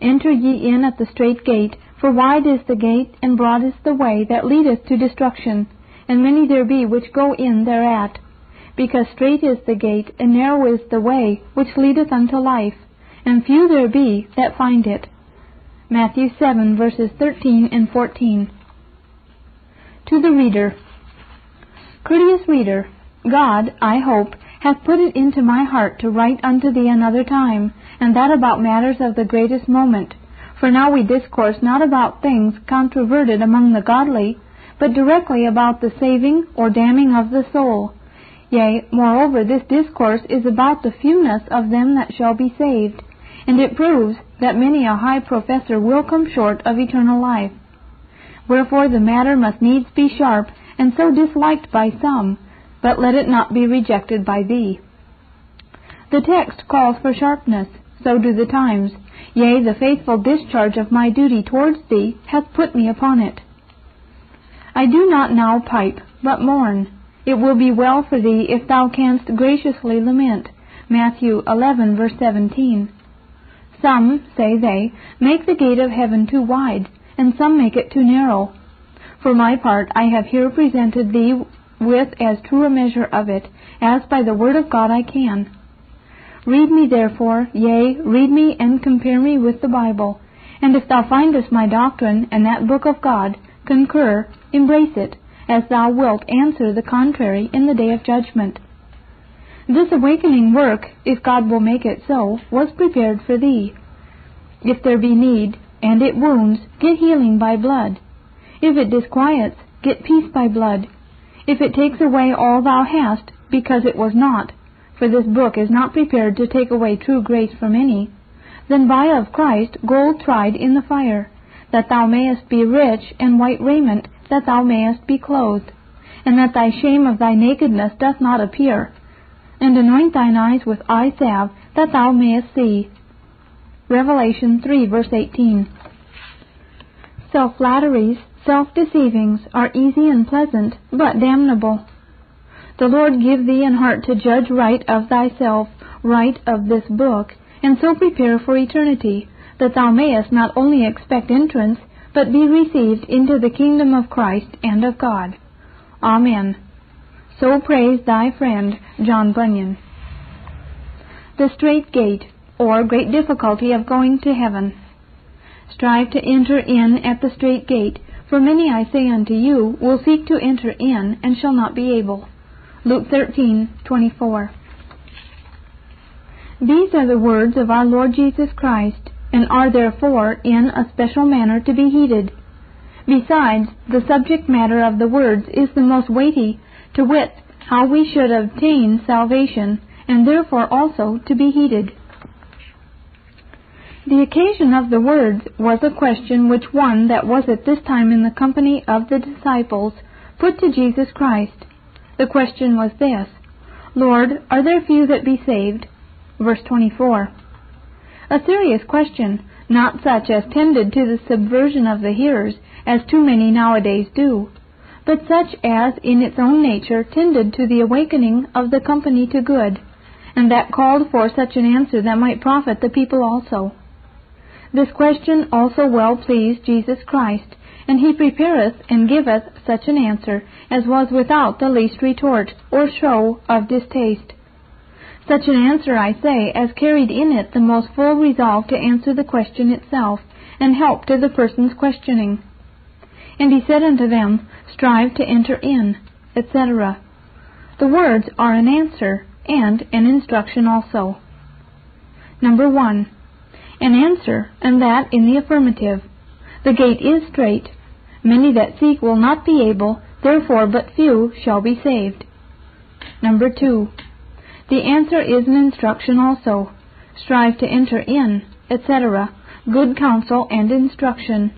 Enter ye in at the strait gate, for wide is the gate, and broad is the way that leadeth to destruction, and many there be which go in thereat. Because strait is the gate, and narrow is the way which leadeth unto life, and few there be that find it. Matthew 7 verses 13 and 14. To the Reader. Courteous Reader, God, I hope, hath put it into my heart to write unto thee another time, and that about matters of the greatest moment. For now we discourse not about things controverted among the godly, but directly about the saving or damning of the soul. Yea, moreover, this discourse is about the fewness of them that shall be saved, and it proves that many a high professor will come short of eternal life. Wherefore the matter must needs be sharp, and so disliked by some, but let it not be rejected by thee. The text calls for sharpness, so do the times. Yea, the faithful discharge of my duty towards thee hath put me upon it. I do not now pipe, but mourn. It will be well for thee if thou canst graciously lament. Matthew 11, verse 17. Some, say they, make the gate of heaven too wide, and some make it too narrow. For my part, I have here presented thee with as true a measure of it, as by the word of God I can. Read me therefore, yea, read me and compare me with the Bible, and if thou findest my doctrine and that book of God concur, embrace it, as thou wilt answer the contrary in the day of judgment. This awakening work, if God will make it so, was prepared for thee. If there be need, and it wounds, get healing by blood. If it disquiets, get peace by blood. If it takes away all thou hast, because it was not, for this book is not prepared to take away true grace from any, then buy of Christ gold tried in the fire, that thou mayest be rich, and white raiment, that thou mayest be clothed, and that thy shame of thy nakedness doth not appear, and anoint thine eyes with eye salve, that thou mayest see. Revelation 3 verse 18. Self-flatteries, self-deceivings are easy and pleasant, but damnable. The Lord give thee an heart to judge right of thyself, right of this book, and so prepare for eternity, that thou mayest not only expect entrance, but be received into the kingdom of Christ and of God. Amen. So prays thy friend, John Bunyan. The Strait Gate, or Great Difficulty of Going to Heaven. Strive to enter in at the strait gate, for many, I say unto you, will seek to enter in, and shall not be able. Luke 13:24. These are the words of our Lord Jesus Christ, and are therefore in a special manner to be heeded. Besides, the subject matter of the words is the most weighty, to wit, how we should obtain salvation, and therefore also to be heeded. The occasion of the words was a question which one that was at this time in the company of the disciples put to Jesus Christ. The question was this Lord, are there few that be saved? Verse 24. A serious question, not such as tended to the subversion of the hearers, as too many nowadays do, but such as in its own nature tended to the awakening of the company to good, and that called for such an answer that might profit the people also. This question also well pleased Jesus Christ, and he prepareth and giveth such an answer as was without the least retort or show of distaste. Such an answer, I say, as carried in it the most full resolve to answer the question itself, and help to the persons questioning. And he said unto them, Strive to enter in, etc. The words are an answer and an instruction also. Number one, an answer, and that in the affirmative. The gate is strait. Many that seek will not be able, therefore but few shall be saved. Number two, the answer is an instruction also. Strive to enter in, etc. Good counsel and instruction.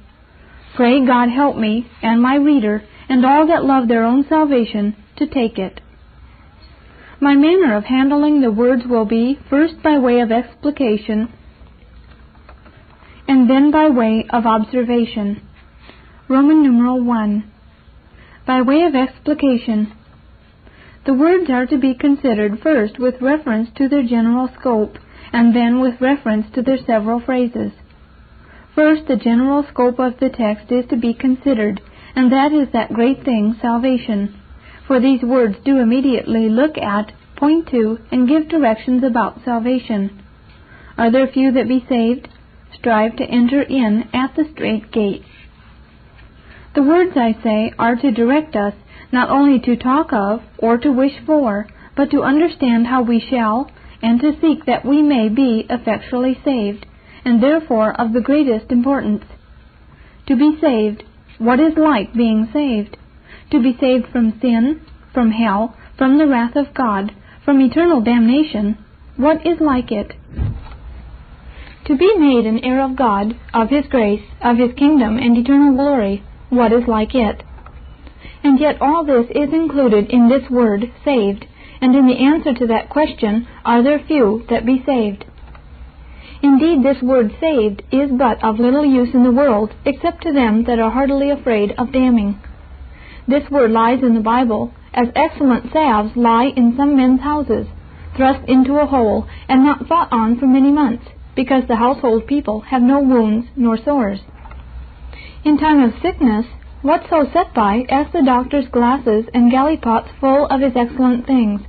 Pray God help me and my reader and all that love their own salvation to take it. My manner of handling the words will be first by way of explication and then by way of observation. Roman numeral 1. By way of explication, the words are to be considered first with reference to their general scope, and then with reference to their several phrases. First, the general scope of the text is to be considered, and that is that great thing, salvation. For these words do immediately look at, point to, and give directions about salvation. Are there few that be saved? Strive to enter in at the strait gate. The words, I say, are to direct us not only to talk of or to wish for, but to understand how we shall, and to seek that we may be effectually saved, and therefore of the greatest importance. To be saved, what is like being saved? To be saved from sin, from hell, from the wrath of God, from eternal damnation, what is like it? To be made an heir of God, of His grace, of His kingdom and eternal glory, what is like it? And yet all this is included in this word, saved, and in the answer to that question, are there few that be saved? Indeed, this word saved is but of little use in the world, except to them that are heartily afraid of damning. This word lies in the Bible, as excellent salves lie in some men's houses, thrust into a hole, and not thought on for many months, because the household people have no wounds nor sores. In time of sickness, what so set by as the doctor's glasses and gallipots full of his excellent things?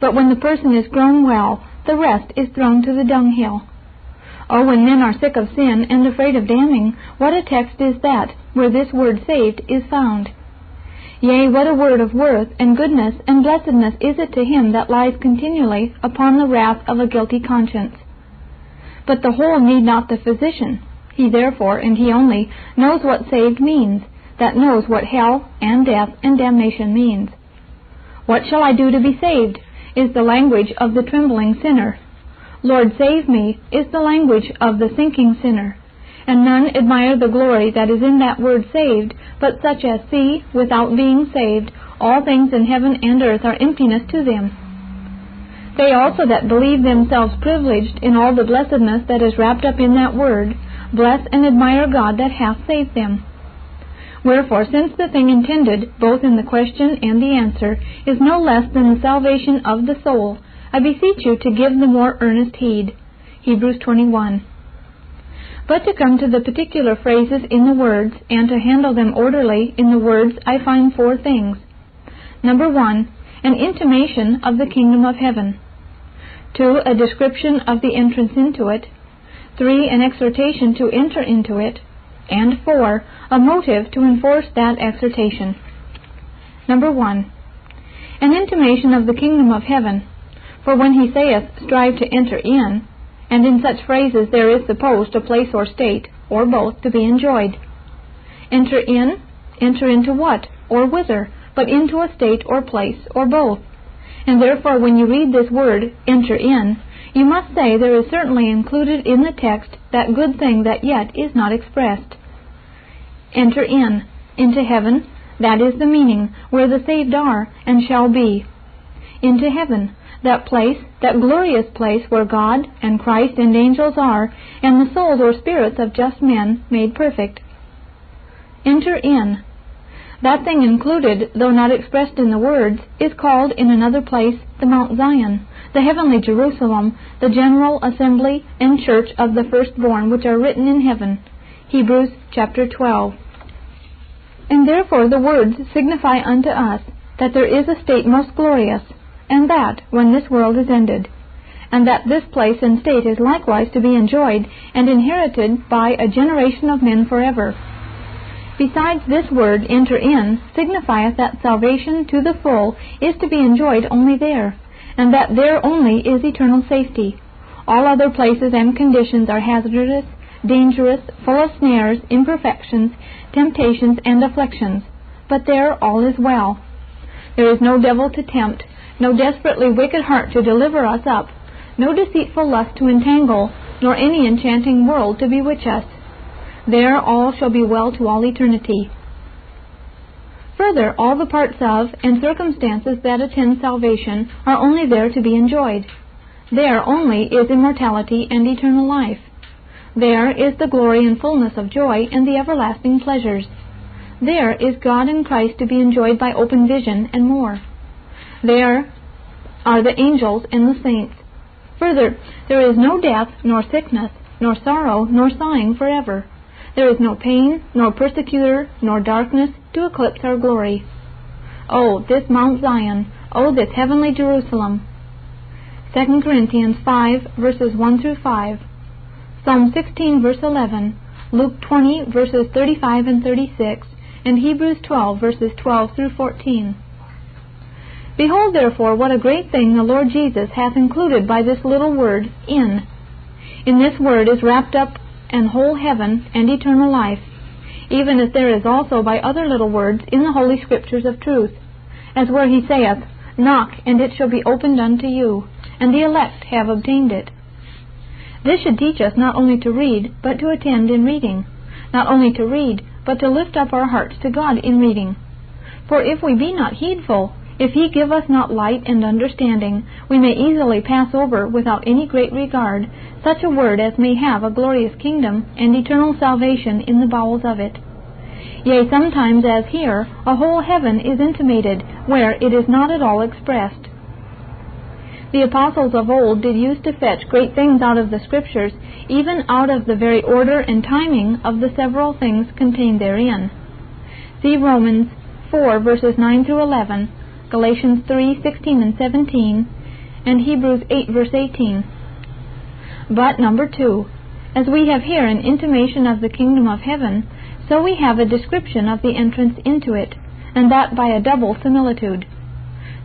But when the person is grown well, the rest is thrown to the dunghill. Oh, when men are sick of sin and afraid of damning, what a text is that, where this word saved is found. Yea, what a word of worth and goodness and blessedness is it to him that lies continually upon the wrath of a guilty conscience. But the whole need not the physician. He therefore, and he only, knows what saved means, that knows what hell and death and damnation means. What shall I do to be saved? is the language of the trembling sinner. Lord, save me is the language of the sinking sinner. And none admire the glory that is in that word saved, but such as see, without being saved, all things in heaven and earth are emptiness to them. They also that believe themselves privileged in all the blessedness that is wrapped up in that word, bless and admire God that hath saved them. Wherefore, since the thing intended, both in the question and the answer, is no less than the salvation of the soul, I beseech you to give the more earnest heed. Hebrews 21. But to come to the particular phrases in the words, and to handle them orderly in the words, I find four things. Number one, an intimation of the kingdom of heaven. Two, a description of the entrance into it. Three, an exhortation to enter into it and 4. A motive to enforce that exhortation. Number 1. An intimation of the kingdom of heaven. For when he saith, Strive to enter in, and in such phrases there is supposed a place or state, or both, to be enjoyed. Enter in? Enter into what, or whither, but into a state or place, or both. And therefore when you read this word, enter in, you must say there is certainly included in the text that good thing that yet is not expressed. Enter in, into heaven, that is the meaning, where the saved are and shall be. Into heaven, that place, that glorious place where God and Christ and angels are, and the souls or spirits of just men made perfect. Enter in. That thing included, though not expressed in the words, is called in another place the Mount Zion the heavenly Jerusalem, the general assembly and church of the firstborn which are written in heaven. Hebrews chapter 12. And therefore the words signify unto us that there is a state most glorious, and that when this world is ended, and that this place and state is likewise to be enjoyed and inherited by a generation of men forever. Besides, this word, enter in, signifieth that salvation to the full is to be enjoyed only there, and that there only is eternal safety. All other places and conditions are hazardous, dangerous, full of snares, imperfections, temptations, and afflictions. But there all is well. There is no devil to tempt, no desperately wicked heart to deliver us up, no deceitful lust to entangle, nor any enchanting world to bewitch us. There all shall be well to all eternity. Further, all the parts of and circumstances that attend salvation are only there to be enjoyed. There only is immortality and eternal life. There is the glory and fullness of joy and the everlasting pleasures. There is God and Christ to be enjoyed by open vision and more. There are the angels and the saints. Further, there is no death, nor sickness, nor sorrow, nor sighing forever. There is no pain, nor persecutor, nor darkness to eclipse our glory. Oh, this Mount Zion, oh, this heavenly Jerusalem. 2 Corinthians 5, verses 1 through 5. Psalm 16, verse 11. Luke 20, verses 35 and 36. And Hebrews 12, verses 12 through 14. Behold, therefore, what a great thing the Lord Jesus hath included by this little word, in. In this word is wrapped up and whole heaven and eternal life, even as there is also by other little words in the Holy Scriptures of truth, as where he saith, Knock, and it shall be opened unto you, and the elect have obtained it. This should teach us not only to read, but to attend in reading, not only to read, but to lift up our hearts to God in reading. For if we be not heedful, if he give us not light and understanding, we may easily pass over without any great regard such a word as may have a glorious kingdom and eternal salvation in the bowels of it. Yea, sometimes, as here, a whole heaven is intimated, where it is not at all expressed. The apostles of old did use to fetch great things out of the Scriptures, even out of the very order and timing of the several things contained therein. See Romans 4 verses 9 through 11, Galatians 3 16 and 17, and Hebrews 8 verse 18. But number two, as we have here an intimation of the kingdom of heaven, so we have a description of the entrance into it, and that by a double similitude.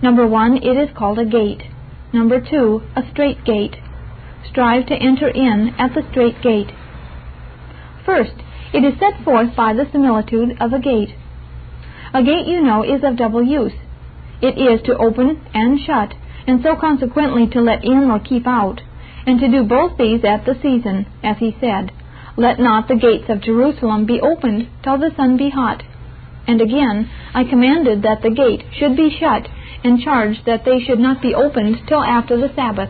Number one, it is called a gate. Number two, a strait gate. Strive to enter in at the strait gate. First, it is set forth by the similitude of a gate. A gate, you know, is of double use. It is to open and shut, and so consequently to let in or keep out, and to do both these at the season, as he said, Let not the gates of Jerusalem be opened till the sun be hot. And again, I commanded that the gate should be shut and charged that they should not be opened till after the Sabbath.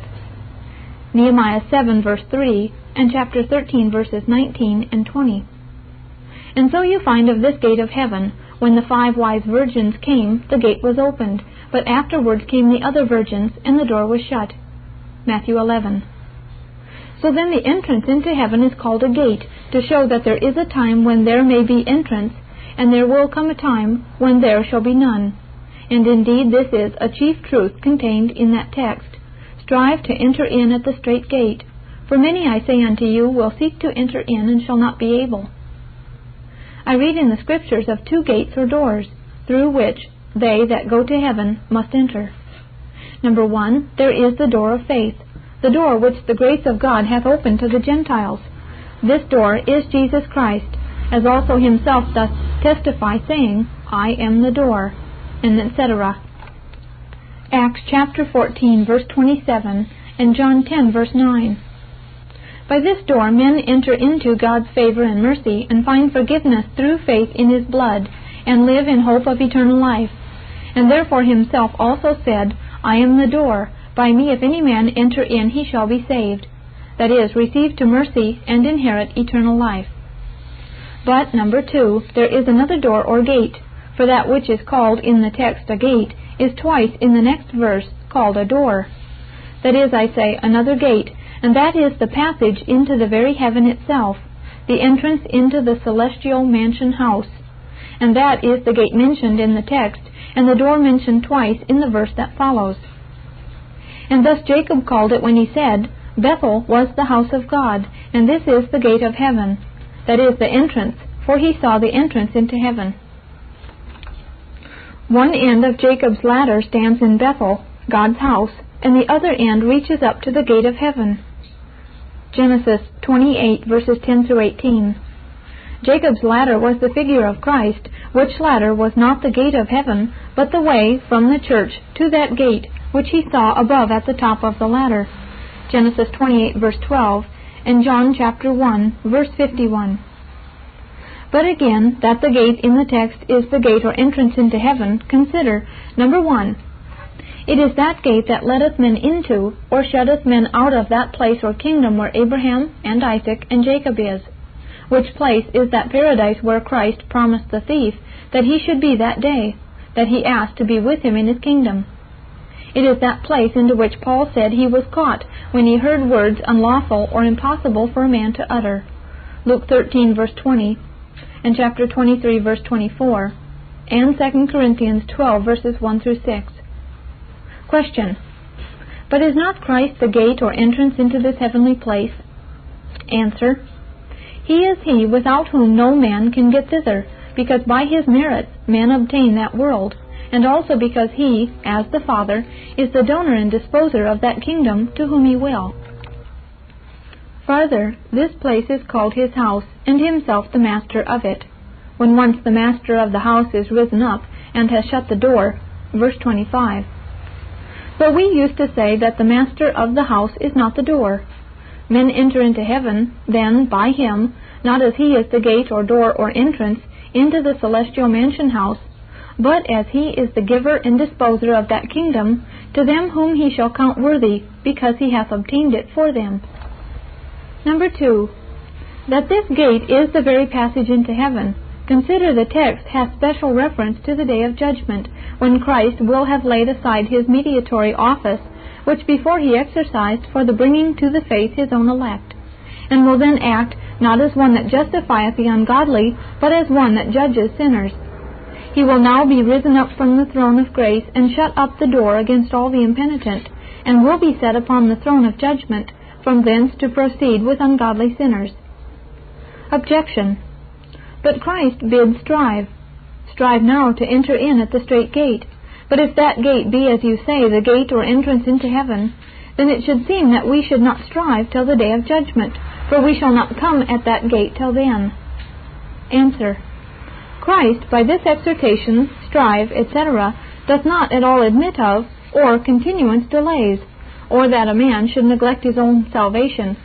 Nehemiah 7 verse 3 and chapter 13 verses 19 and 20. And so you find of this gate of heaven, when the five wise virgins came, the gate was opened, but afterwards came the other virgins, and the door was shut. Matthew 11. So then the entrance into heaven is called a gate, to show that there is a time when there may be entrance, and there will come a time when there shall be none. And indeed this is a chief truth contained in that text. Strive to enter in at the strait gate. For many, I say unto you, will seek to enter in and shall not be able. I read in the Scriptures of two gates or doors, through which they that go to heaven must enter. Number one, there is the door of faith, the door which the grace of God hath opened to the Gentiles. This door is Jesus Christ, as also himself doth testify, saying, I am the door and etc. Acts chapter 14, verse 27, and John 10, verse 9. By this door men enter into God's favor and mercy and find forgiveness through faith in His blood and live in hope of eternal life. And therefore Himself also said, I am the door. By me if any man enter in, he shall be saved. That is, receive to mercy and inherit eternal life. But, number two, there is another door or gate, for that which is called in the text a gate is twice in the next verse called a door. That is, I say, another gate, and that is the passage into the very heaven itself, the entrance into the celestial mansion house. And that is the gate mentioned in the text, and the door mentioned twice in the verse that follows. And thus Jacob called it when he said, Bethel was the house of God, and this is the gate of heaven. That is the entrance, for he saw the entrance into heaven. One end of Jacob's ladder stands in Bethel, God's house, and the other end reaches up to the gate of heaven. Genesis 28 verses 10 through 18. Jacob's ladder was the figure of Christ, which ladder was not the gate of heaven, but the way from the church to that gate which he saw above at the top of the ladder. Genesis 28 verse 12 and John chapter 1 verse 51. But again, that the gate in the text is the gate or entrance into heaven, consider, number one, it is that gate that letteth men into, or shutteth men out of that place or kingdom where Abraham and Isaac and Jacob is, which place is that paradise where Christ promised the thief that he should be that day, that he asked to be with him in his kingdom. It is that place into which Paul said he was caught when he heard words unlawful or impossible for a man to utter. Luke 13 verse 20, and chapter 23 verse 24, and 2 Corinthians 12 verses 1 through 6. Question. But is not Christ the gate or entrance into this heavenly place? Answer. He is he without whom no man can get thither, because by his merits men obtain that world, and also because he, as the Father, is the donor and disposer of that kingdom to whom he will. Further, this place is called his house, and himself the master of it. When once the master of the house is risen up, and has shut the door, verse 25. But we used to say that the master of the house is not the door. Men enter into heaven, then, by him, not as he is the gate or door or entrance into the celestial mansion house, but as he is the giver and disposer of that kingdom to them whom he shall count worthy, because he hath obtained it for them. Number two, that this gate is the very passage into heaven. Consider the text has special reference to the day of judgment, when Christ will have laid aside his mediatory office, which before he exercised for the bringing to the faith his own elect, and will then act not as one that justifieth the ungodly, but as one that judges sinners. He will now be risen up from the throne of grace and shut up the door against all the impenitent, and will be set upon the throne of judgment, from thence to proceed with ungodly sinners. Objection. But Christ bids strive. Strive now to enter in at the strait gate. But if that gate be, as you say, the gate or entrance into heaven, then it should seem that we should not strive till the day of judgment, for we shall not come at that gate till then. Answer. Christ, by this exhortation, strive, etc., doth not at all admit of, or continuance delays or that a man should neglect his own salvation,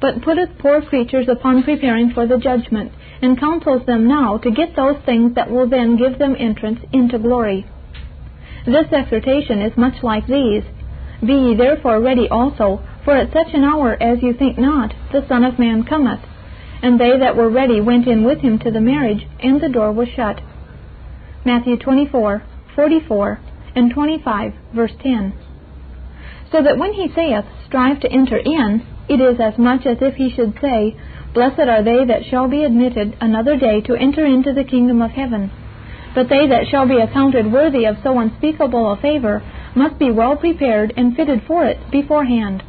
but putteth poor creatures upon preparing for the judgment, and counsels them now to get those things that will then give them entrance into glory. This exhortation is much like these. Be ye therefore ready also, for at such an hour as you think not, the Son of Man cometh. And they that were ready went in with him to the marriage, and the door was shut. Matthew 24, 44, and 25, verse 10 so that when he saith, Strive to enter in, it is as much as if he should say, Blessed are they that shall be admitted another day to enter into the kingdom of heaven. But they that shall be accounted worthy of so unspeakable a favor must be well prepared and fitted for it beforehand.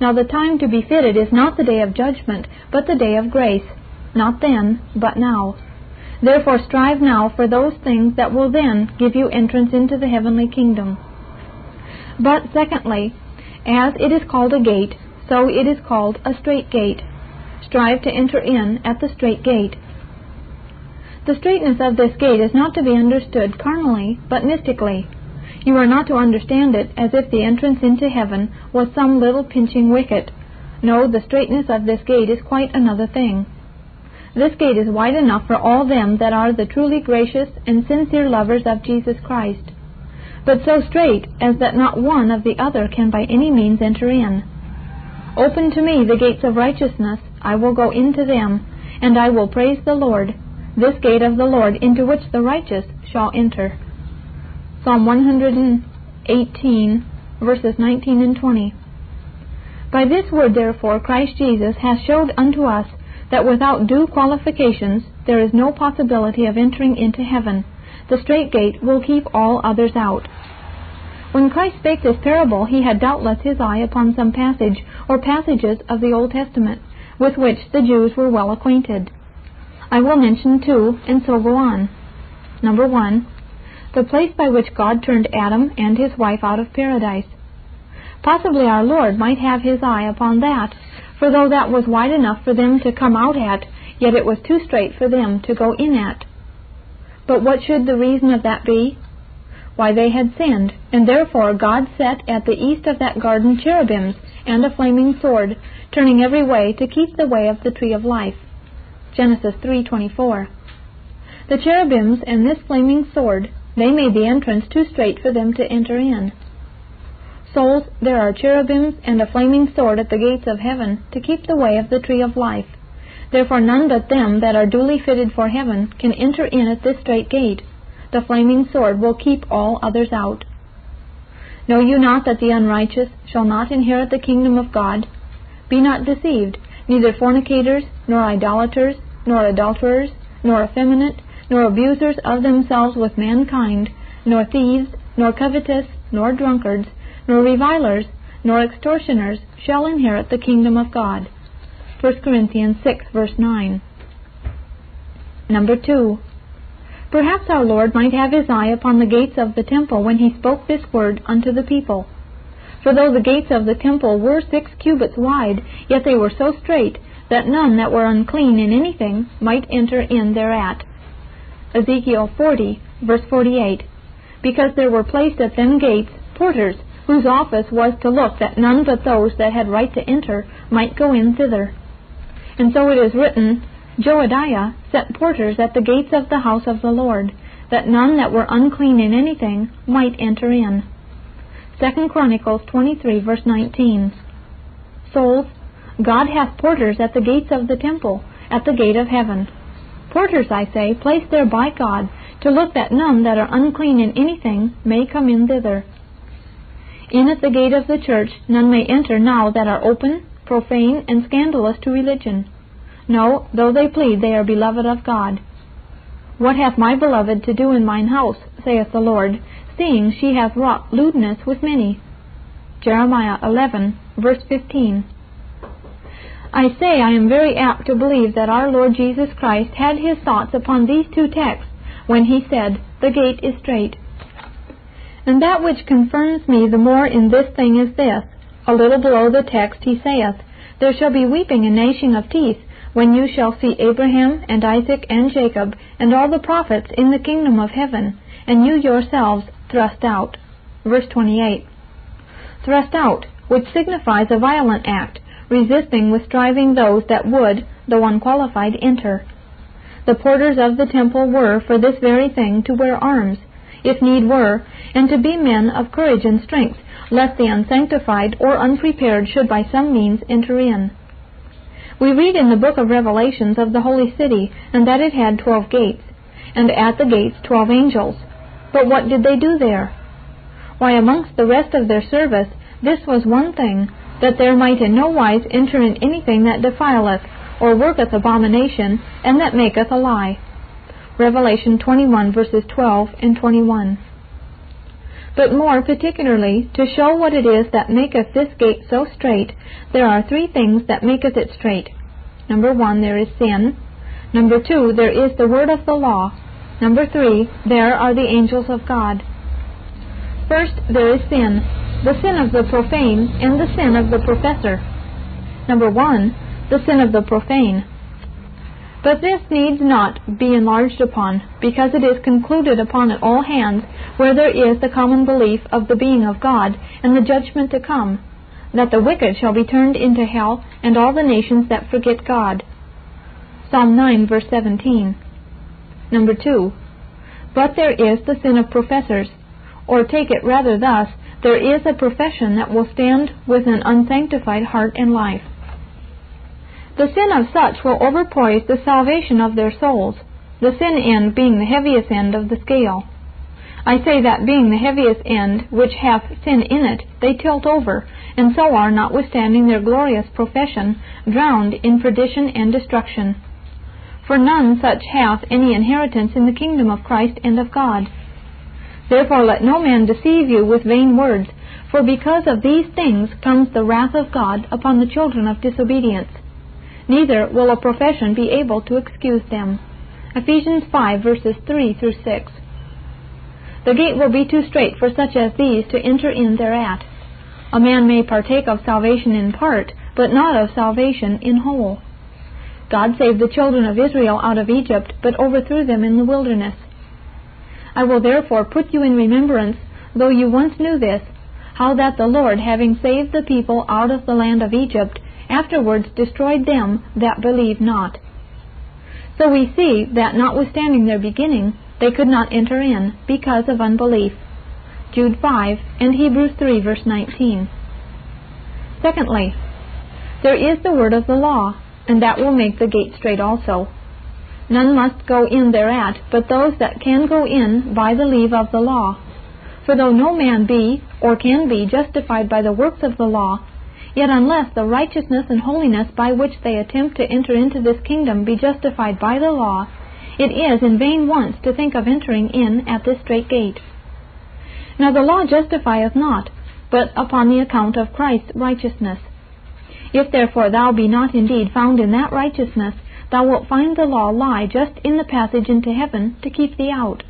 Now the time to be fitted is not the day of judgment, but the day of grace, not then, but now. Therefore strive now for those things that will then give you entrance into the heavenly kingdom. But secondly, as it is called a gate, so it is called a strait gate. Strive to enter in at the strait gate. The straitness of this gate is not to be understood carnally, but mystically. You are not to understand it as if the entrance into heaven was some little pinching wicket. No, the straitness of this gate is quite another thing. This gate is wide enough for all them that are the truly gracious and sincere lovers of Jesus Christ but so strait as that not one of the other can by any means enter in. Open to me the gates of righteousness, I will go into them, and I will praise the Lord, this gate of the Lord into which the righteous shall enter. Psalm 118, verses 19 and 20. By this word, therefore, Christ Jesus hath showed unto us that without due qualifications there is no possibility of entering into heaven the strait gate will keep all others out. When Christ spake this parable, he had doubtless his eye upon some passage or passages of the Old Testament with which the Jews were well acquainted. I will mention two, and so go on. Number one, the place by which God turned Adam and his wife out of paradise. Possibly our Lord might have his eye upon that, for though that was wide enough for them to come out at, yet it was too strait for them to go in at. But what should the reason of that be? Why, they had sinned, and therefore God set at the east of that garden cherubims and a flaming sword, turning every way to keep the way of the tree of life. Genesis 3:24. The cherubims and this flaming sword, they made the entrance too strait for them to enter in. Souls, there are cherubims and a flaming sword at the gates of heaven to keep the way of the tree of life. Therefore none but them that are duly fitted for heaven can enter in at this strait gate. The flaming sword will keep all others out. Know you not that the unrighteous shall not inherit the kingdom of God? Be not deceived, neither fornicators, nor idolaters, nor adulterers, nor effeminate, nor abusers of themselves with mankind, nor thieves, nor covetous, nor drunkards, nor revilers, nor extortioners shall inherit the kingdom of God. 1 Corinthians 6, verse 9. Number 2. Perhaps our Lord might have his eye upon the gates of the temple when he spoke this word unto the people. For though the gates of the temple were six cubits wide, yet they were so strait that none that were unclean in anything might enter in thereat. Ezekiel 40, verse 48. Because there were placed at them gates porters, whose office was to look that none but those that had right to enter might go in thither. And so it is written, Jehoiada set porters at the gates of the house of the Lord, that none that were unclean in anything might enter in. 2 Chronicles 23, verse 19. Souls, God hath porters at the gates of the temple, at the gate of heaven. Porters, I say, placed there by God, to look that none that are unclean in anything may come in thither. In at the gate of the church none may enter now that are open, profane, and scandalous to religion no, though they plead, they are beloved of God. What hath my beloved to do in mine house, saith the Lord, seeing she hath wrought lewdness with many? Jeremiah 11, verse 15. I say I am very apt to believe that our Lord Jesus Christ had his thoughts upon these two texts when he said, The gate is strait. And that which confirms me the more in this thing is this, a little below the text he saith, There shall be weeping and gnashing of teeth, when you shall see Abraham and Isaac and Jacob and all the prophets in the kingdom of heaven, and you yourselves thrust out. Verse 28. Thrust out, which signifies a violent act, resisting with striving those that would, though unqualified, enter. The porters of the temple were for this very thing to wear arms, if need were, and to be men of courage and strength, lest the unsanctified or unprepared should by some means enter in. We read in the book of Revelations of the holy city, and that it had twelve gates, and at the gates twelve angels. But what did they do there? Why, amongst the rest of their service, this was one thing, that there might in no wise enter in anything that defileth, or worketh abomination, and that maketh a lie. Revelation 21 verses 12 and 21 but more particularly to show what it is that maketh this gate so strait, there are three things that maketh it strait. Number one, there is sin. Number two, there is the word of the law. Number three, there are the angels of God. First, there is sin, the sin of the profane and the sin of the professor. Number one, the sin of the profane. But this needs not be enlarged upon, because it is concluded upon at all hands, where there is the common belief of the being of God and the judgment to come, that the wicked shall be turned into hell, and all the nations that forget God. Psalm 9, verse 17. Number 2. But there is the sin of professors, or take it rather thus, there is a profession that will stand with an unsanctified heart and life. The sin of such will overpoise the salvation of their souls, the sin end being the heaviest end of the scale. I say that being the heaviest end which hath sin in it, they tilt over, and so are, notwithstanding their glorious profession, drowned in perdition and destruction. For none such hath any inheritance in the kingdom of Christ and of God. Therefore let no man deceive you with vain words, for because of these things comes the wrath of God upon the children of disobedience neither will a profession be able to excuse them. Ephesians 5 verses 3 through 6. The gate will be too strait for such as these to enter in thereat. A man may partake of salvation in part, but not of salvation in whole. God saved the children of Israel out of Egypt, but overthrew them in the wilderness. I will therefore put you in remembrance, though you once knew this, how that the Lord, having saved the people out of the land of Egypt, afterwards destroyed them that believed not. So we see that notwithstanding their beginning, they could not enter in because of unbelief. Jude 5 and Hebrews 3 verse 19. Secondly, there is the word of the law, and that will make the gate strait also. None must go in thereat, but those that can go in by the leave of the law. For though no man be, or can be, justified by the works of the law, Yet unless the righteousness and holiness by which they attempt to enter into this kingdom be justified by the law, it is in vain once to think of entering in at this strait gate. Now the law justifieth not, but upon the account of Christ's righteousness. If therefore thou be not indeed found in that righteousness, thou wilt find the law lie just in the passage into heaven to keep thee out.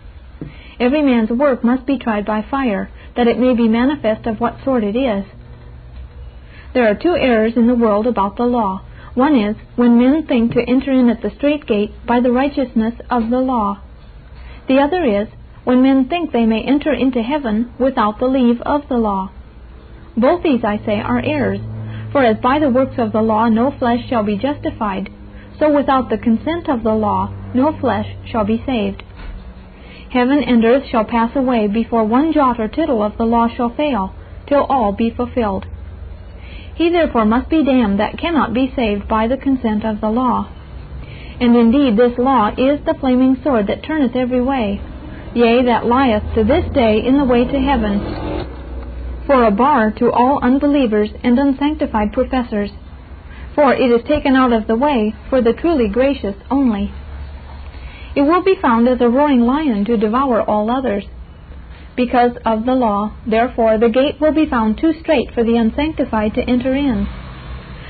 Every man's work must be tried by fire, that it may be manifest of what sort it is. There are two errors in the world about the law. One is when men think to enter in at the strait gate by the righteousness of the law. The other is when men think they may enter into heaven without the leave of the law. Both these, I say, are errors. For as by the works of the law no flesh shall be justified, so without the consent of the law no flesh shall be saved. Heaven and earth shall pass away before one jot or tittle of the law shall fail, till all be fulfilled. He therefore must be damned that cannot be saved by the consent of the law. And indeed this law is the flaming sword that turneth every way, yea, that lieth to this day in the way to heaven, for a bar to all unbelievers and unsanctified professors. For it is taken out of the way for the truly gracious only. It will be found as a roaring lion to devour all others because of the law. Therefore, the gate will be found too strait for the unsanctified to enter in.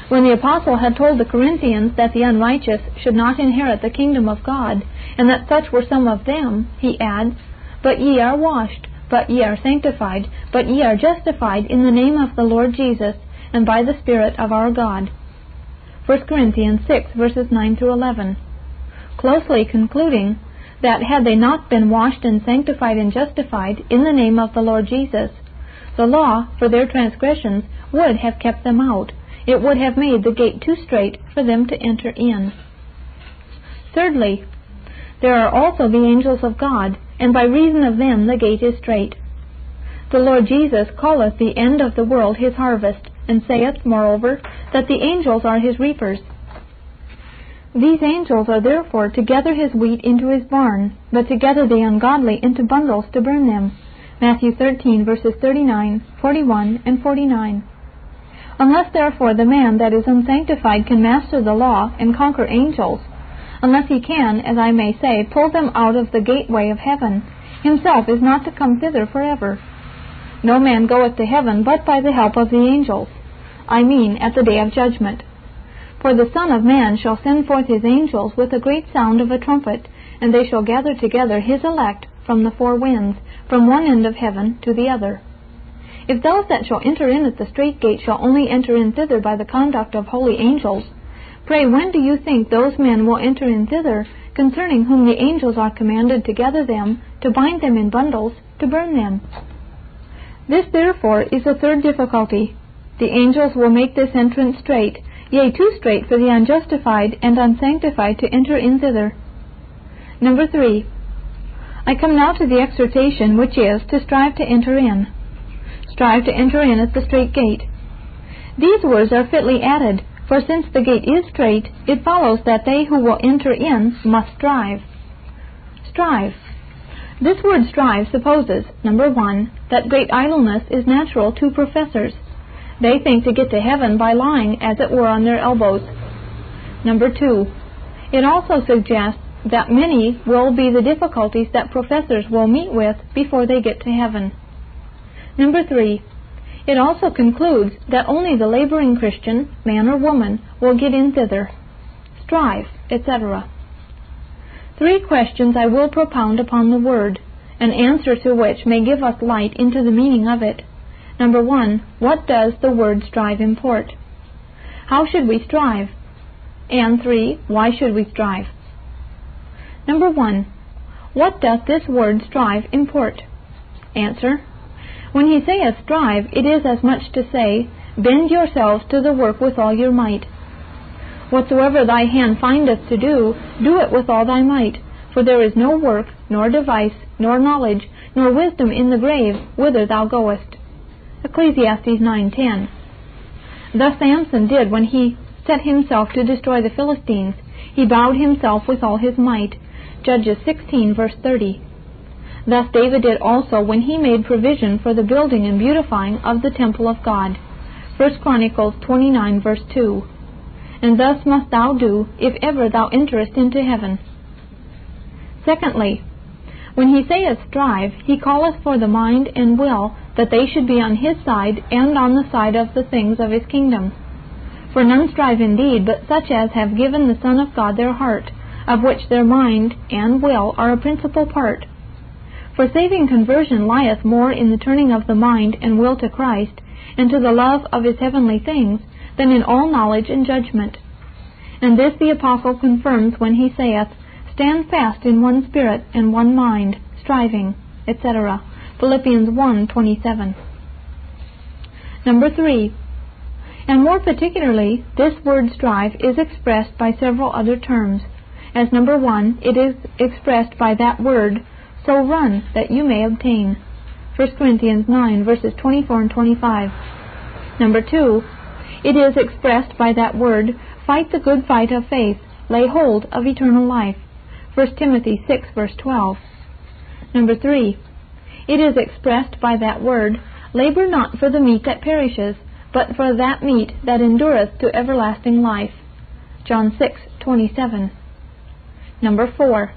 When the apostle had told the Corinthians that the unrighteous should not inherit the kingdom of God, and that such were some of them, he adds, But ye are washed, but ye are sanctified, but ye are justified in the name of the Lord Jesus, and by the Spirit of our God. 1 Corinthians 6, verses 9 through 11. Closely concluding, that had they not been washed and sanctified and justified in the name of the Lord Jesus, the law, for their transgressions, would have kept them out. It would have made the gate too strait for them to enter in. Thirdly, there are also the angels of God, and by reason of them the gate is strait. The Lord Jesus calleth the end of the world his harvest, and saith, moreover, that the angels are his reapers. These angels are therefore to gather his wheat into his barn, but to gather the ungodly into bundles to burn them. Matthew 13, verses 39, 41, and 49. Unless therefore the man that is unsanctified can master the law and conquer angels, unless he can, as I may say, pull them out of the gateway of heaven, himself is not to come thither forever. No man goeth to heaven but by the help of the angels, I mean at the day of judgment. For the Son of Man shall send forth his angels with a great sound of a trumpet, and they shall gather together his elect from the four winds, from one end of heaven to the other. If those that shall enter in at the strait gate shall only enter in thither by the conduct of holy angels, pray when do you think those men will enter in thither, concerning whom the angels are commanded to gather them, to bind them in bundles, to burn them? This therefore is the third difficulty. The angels will make this entrance strait, yea, too strait for the unjustified and unsanctified to enter in thither. Number three. I come now to the exhortation which is to strive to enter in. Strive to enter in at the strait gate. These words are fitly added, for since the gate is strait, it follows that they who will enter in must strive. Strive. This word strive supposes, number one, that great idleness is natural to professors. They think to get to heaven by lying, as it were, on their elbows. Number two, it also suggests that many will be the difficulties that professors will meet with before they get to heaven. Number three, it also concludes that only the laboring Christian, man or woman, will get in thither. Strive, etc. Three questions I will propound upon the word, an answer to which may give us light into the meaning of it. Number one, what does the word strive import? How should we strive? And three, why should we strive? Number one, what doth this word strive import? Answer. When he saith strive, it is as much to say, bend yourselves to the work with all your might. Whatsoever thy hand findeth to do, do it with all thy might, for there is no work, nor device, nor knowledge, nor wisdom in the grave, whither thou goest. Ecclesiastes 9:10. Thus Samson did when he set himself to destroy the Philistines. He bowed himself with all his might. Judges 16 verse 30. Thus David did also when he made provision for the building and beautifying of the temple of God. 1 Chronicles 29 verse 2. And thus must thou do, if ever thou enterest into heaven. Secondly, when he saith strive, he calleth for the mind and will that they should be on his side and on the side of the things of his kingdom. For none strive indeed, but such as have given the Son of God their heart, of which their mind and will are a principal part. For saving conversion lieth more in the turning of the mind and will to Christ, and to the love of his heavenly things, than in all knowledge and judgment. And this the Apostle confirms when he saith, Stand fast in one spirit and one mind, striving, etc. Philippians 1:27. Number 3. And more particularly, this word strive is expressed by several other terms. As number 1, it is expressed by that word, so run that you may obtain. 1 Corinthians 9 verses 24 and 25. Number 2, it is expressed by that word, fight the good fight of faith, lay hold of eternal life. 1 Timothy 6 verse 12. Number 3, it is expressed by that word, labor not for the meat that perishes, but for that meat that endureth to everlasting life. John 6:27. Number 4.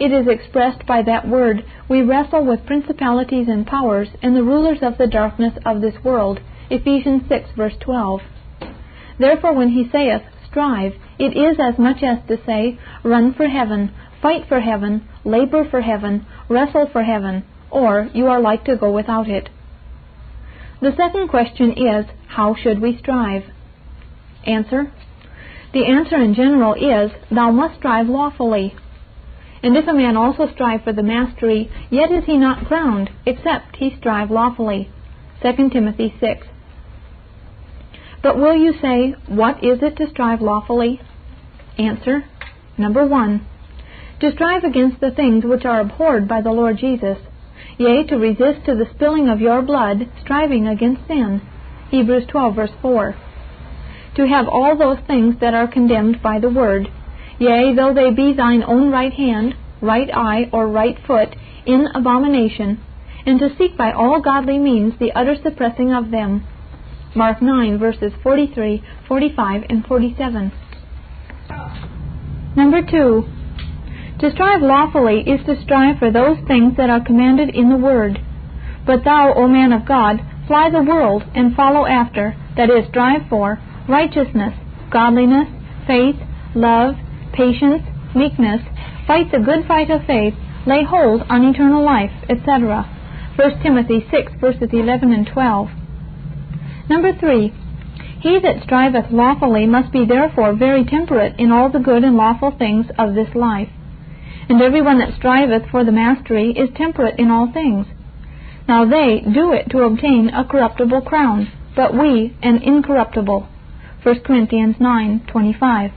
It is expressed by that word, we wrestle with principalities and powers and the rulers of the darkness of this world. Ephesians 6 verse 12. Therefore when he saith, strive, it is as much as to say, run for heaven, fight for heaven, labor for heaven, wrestle for heaven, or you are like to go without it. The second question is, how should we strive? Answer. The answer in general is, thou must strive lawfully. And if a man also strive for the mastery, yet is he not crowned, except he strive lawfully. 2 Timothy 6. But will you say, what is it to strive lawfully? Answer. Number one, to strive against the things which are abhorred by the Lord Jesus, yea, to resist to the spilling of your blood, striving against sin. Hebrews 12, verse 4. To have all those things that are condemned by the word, yea, though they be thine own right hand, right eye, or right foot, in abomination, and to seek by all godly means the utter suppressing of them. Mark 9, verses 43, 45, and 47. Number 2. To strive lawfully is to strive for those things that are commanded in the Word. But thou, O man of God, fly the world and follow after, that is, strive for, righteousness, godliness, faith, love, patience, meekness, fight the good fight of faith, lay hold on eternal life, etc. 1 Timothy 6 verses 11 and 12. Number 3. He that striveth lawfully must be therefore very temperate in all the good and lawful things of this life. And every one that striveth for the mastery is temperate in all things. Now they do it to obtain a corruptible crown, but we an incorruptible. 1 Corinthians 9:25.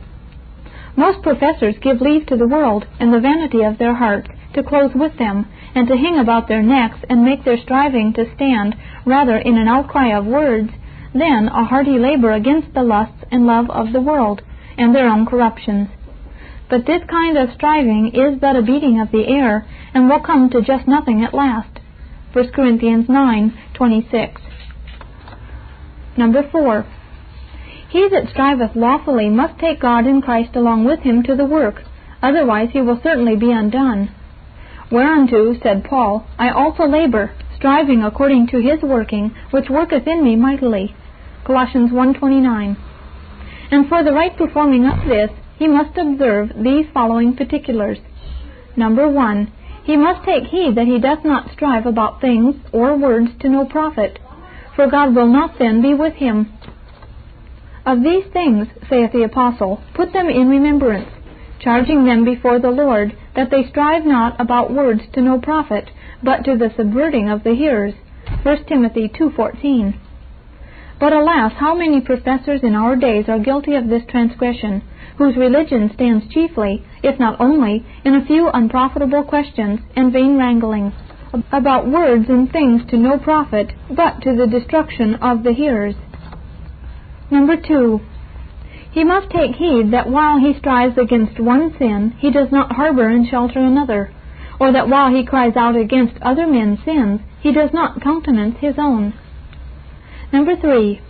Most professors give leave to the world and the vanity of their hearts to close with them, and to hang about their necks and make their striving to stand rather in an outcry of words than a hearty labor against the lusts and love of the world and their own corruptions. But this kind of striving is but a beating of the air, and will come to just nothing at last. 1 Corinthians 9:26. Number 4. He that striveth lawfully must take God and Christ along with him to the work, otherwise he will certainly be undone. Whereunto, said Paul, I also labor, striving according to his working, which worketh in me mightily. Colossians 1.29 And for the right performing of this, he must observe these following particulars. Number one, he must take heed that he doth not strive about things or words to no profit, for God will not then be with him. Of these things, saith the Apostle, put them in remembrance, charging them before the Lord, that they strive not about words to no profit, but to the subverting of the hearers. 1 Timothy 2.14 But alas, how many professors in our days are guilty of this transgression, whose religion stands chiefly, if not only, in a few unprofitable questions and vain wranglings about words and things to no profit, but to the destruction of the hearers. Number two, he must take heed that while he strives against one sin, he does not harbor and shelter another, or that while he cries out against other men's sins, he does not countenance his own. Number three,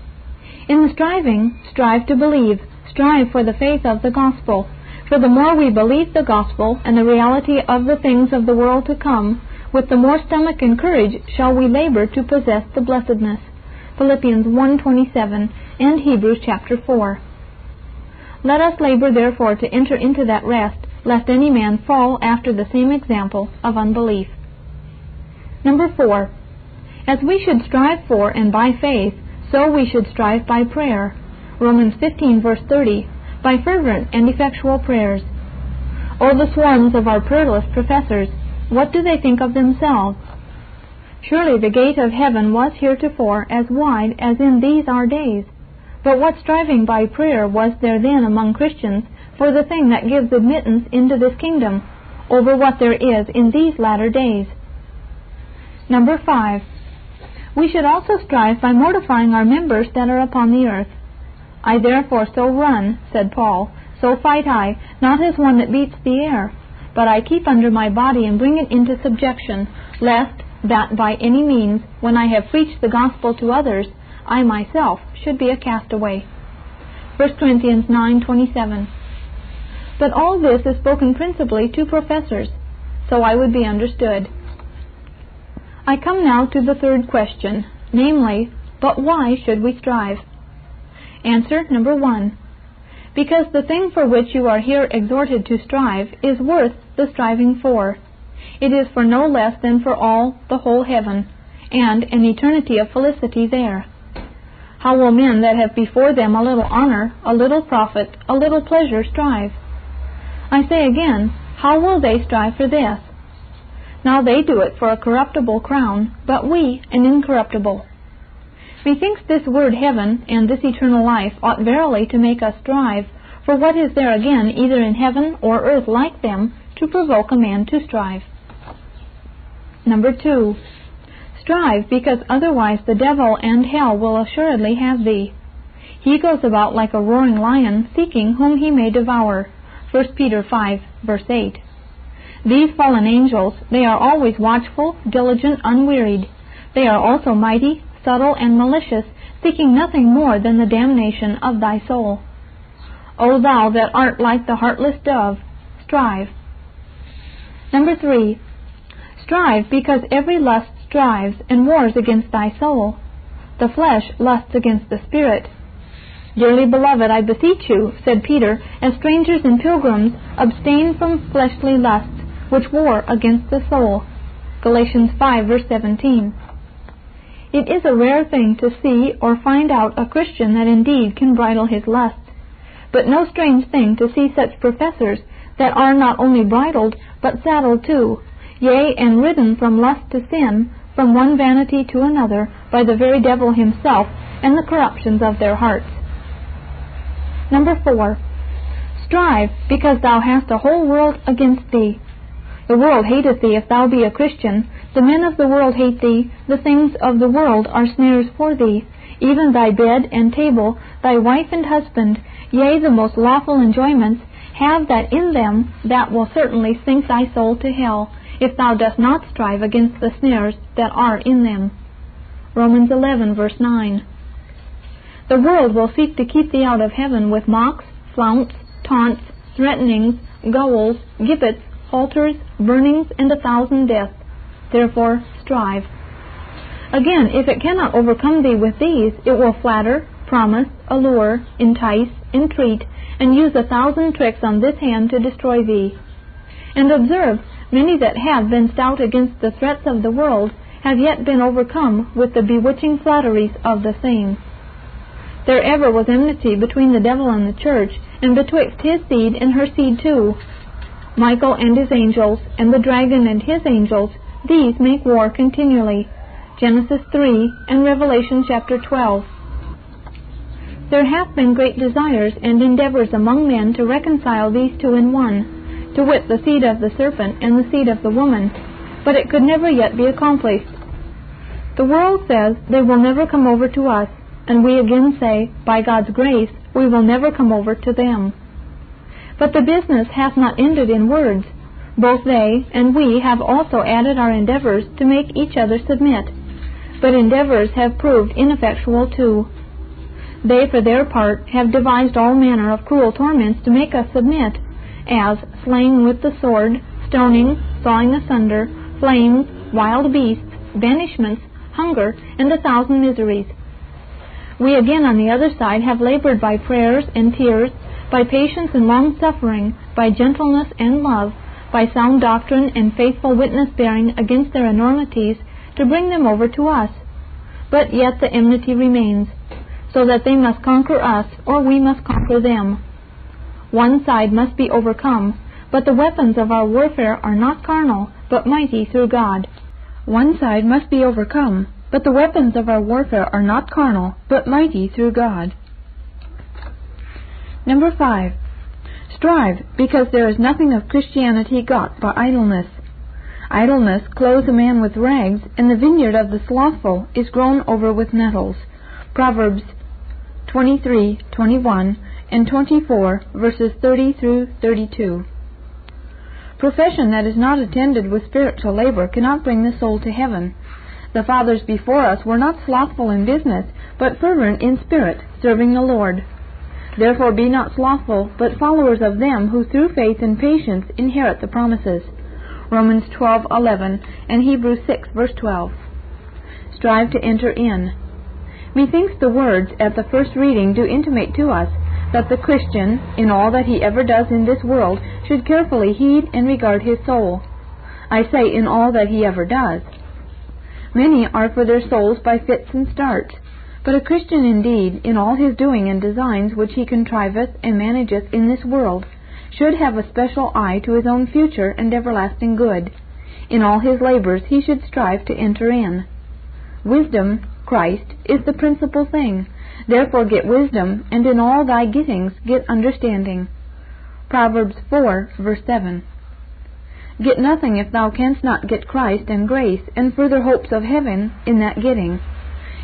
In the striving, strive to believe, strive for the faith of the gospel. For the more we believe the gospel and the reality of the things of the world to come, with the more stomach and courage shall we labor to possess the blessedness. Philippians 1:27 and Hebrews chapter 4. Let us labor therefore to enter into that rest, lest any man fall after the same example of unbelief. Number 4. As we should strive for and by faith, so we should strive by prayer. Romans 15 verse 30 by fervent and effectual prayers. O the swarms of our prayerless professors, what do they think of themselves? Surely the gate of heaven was heretofore as wide as in these our days. But what striving by prayer was there then among Christians for the thing that gives admittance into this kingdom, over what there is in these latter days? Number five. We should also strive by mortifying our members that are upon the earth. I therefore so run, said Paul, so fight I, not as one that beats the air, but I keep under my body and bring it into subjection, lest that by any means, when I have preached the gospel to others, I myself should be a castaway. 1 Corinthians 9:27. But all this is spoken principally to professors, so I would be understood. I come now to the third question, namely, but why should we strive? Answer number one. Because the thing for which you are here exhorted to strive is worth the striving for. It is for no less than for all the whole heaven, and an eternity of felicity there. How will men that have before them a little honor, a little profit, a little pleasure strive? I say again, how will they strive for this? Now they do it for a corruptible crown, but we an incorruptible. Methinks this word heaven and this eternal life ought verily to make us strive, for what is there again either in heaven or earth like them to provoke a man to strive? Number two, strive because otherwise the devil and hell will assuredly have thee. He goes about like a roaring lion, seeking whom he may devour. 1 Peter 5, verse 8. These fallen angels, they are always watchful, diligent, unwearied. They are also mighty, subtle, and malicious, seeking nothing more than the damnation of thy soul. O thou that art like the heartless dove, strive. Number three, strive because every lust strives and wars against thy soul. The flesh lusts against the spirit. Dearly beloved, I beseech you, said Peter, as strangers and pilgrims, abstain from fleshly lusts, which war against the soul. Galatians 5, verse 17. It is a rare thing to see or find out a Christian that indeed can bridle his lusts, but no strange thing to see such professors that are not only bridled, but saddled too, yea, and ridden from lust to sin, from one vanity to another, by the very devil himself and the corruptions of their hearts. Number four, strive because thou hast a whole world against thee. The world hateth thee if thou be a Christian, the men of the world hate thee, the things of the world are snares for thee, even thy bed and table, thy wife and husband, yea, the most lawful enjoyments, have that in them that will certainly sink thy soul to hell, if thou dost not strive against the snares that are in them. Romans 11, verse 9. The world will seek to keep thee out of heaven with mocks, flaunts, taunts, threatenings, gowls, gibbets, halters, burnings, and a thousand deaths. Therefore, strive. Again, if it cannot overcome thee with these, it will flatter, promise, allure, entice, entreat, and use a thousand tricks on this hand to destroy thee. And observe, many that have been stout against the threats of the world have yet been overcome with the bewitching flatteries of the same. There ever was enmity between the devil and the church, and betwixt his seed and her seed too. Michael and his angels, and the dragon and his angels, these make war continually. Genesis 3 and Revelation chapter 12. There have been great desires and endeavors among men to reconcile these two in one, to wit, the seed of the serpent and the seed of the woman, but it could never yet be accomplished. The world says they will never come over to us, and we again say, by God's grace, we will never come over to them. But the business hath not ended in words, both they and we have also added our endeavors to make each other submit, but endeavors have proved ineffectual too. They, for their part, have devised all manner of cruel torments to make us submit, as slaying with the sword, stoning, sawing asunder, flames, wild beasts, banishments, hunger, and a thousand miseries. We again, on the other side, have labored by prayers and tears, by patience and long suffering, by gentleness and love, by sound doctrine and faithful witness bearing against their enormities, to bring them over to us. But yet the enmity remains, so that they must conquer us, or we must conquer them. One side must be overcome, but the weapons of our warfare are not carnal, but mighty through God. One side must be overcome, but the weapons of our warfare are not carnal, but mighty through God. Number five. Strive, because there is nothing of Christianity got by idleness. Idleness clothes a man with rags, and the vineyard of the slothful is grown over with nettles. Proverbs 23, 21, and 24, verses 30 through 32. Profession that is not attended with spiritual labor cannot bring the soul to heaven. The fathers before us were not slothful in business, but fervent in spirit, serving the Lord. Therefore be not slothful, but followers of them who through faith and patience inherit the promises. Romans 12:11 and Hebrews 6 verse 12. Strive to enter in. Methinks the words at the first reading do intimate to us that the Christian, in all that he ever does in this world, should carefully heed and regard his soul. I say in all that he ever does. Many are for their souls by fits and starts, but a Christian indeed, in all his doing and designs which he contriveth and manageth in this world, should have a special eye to his own future and everlasting good. In all his labors he should strive to enter in. Wisdom, Christ, is the principal thing. Therefore get wisdom, and in all thy gettings get understanding. Proverbs 4, verse 7. Get nothing if thou canst not get Christ and grace and further hopes of heaven in that getting.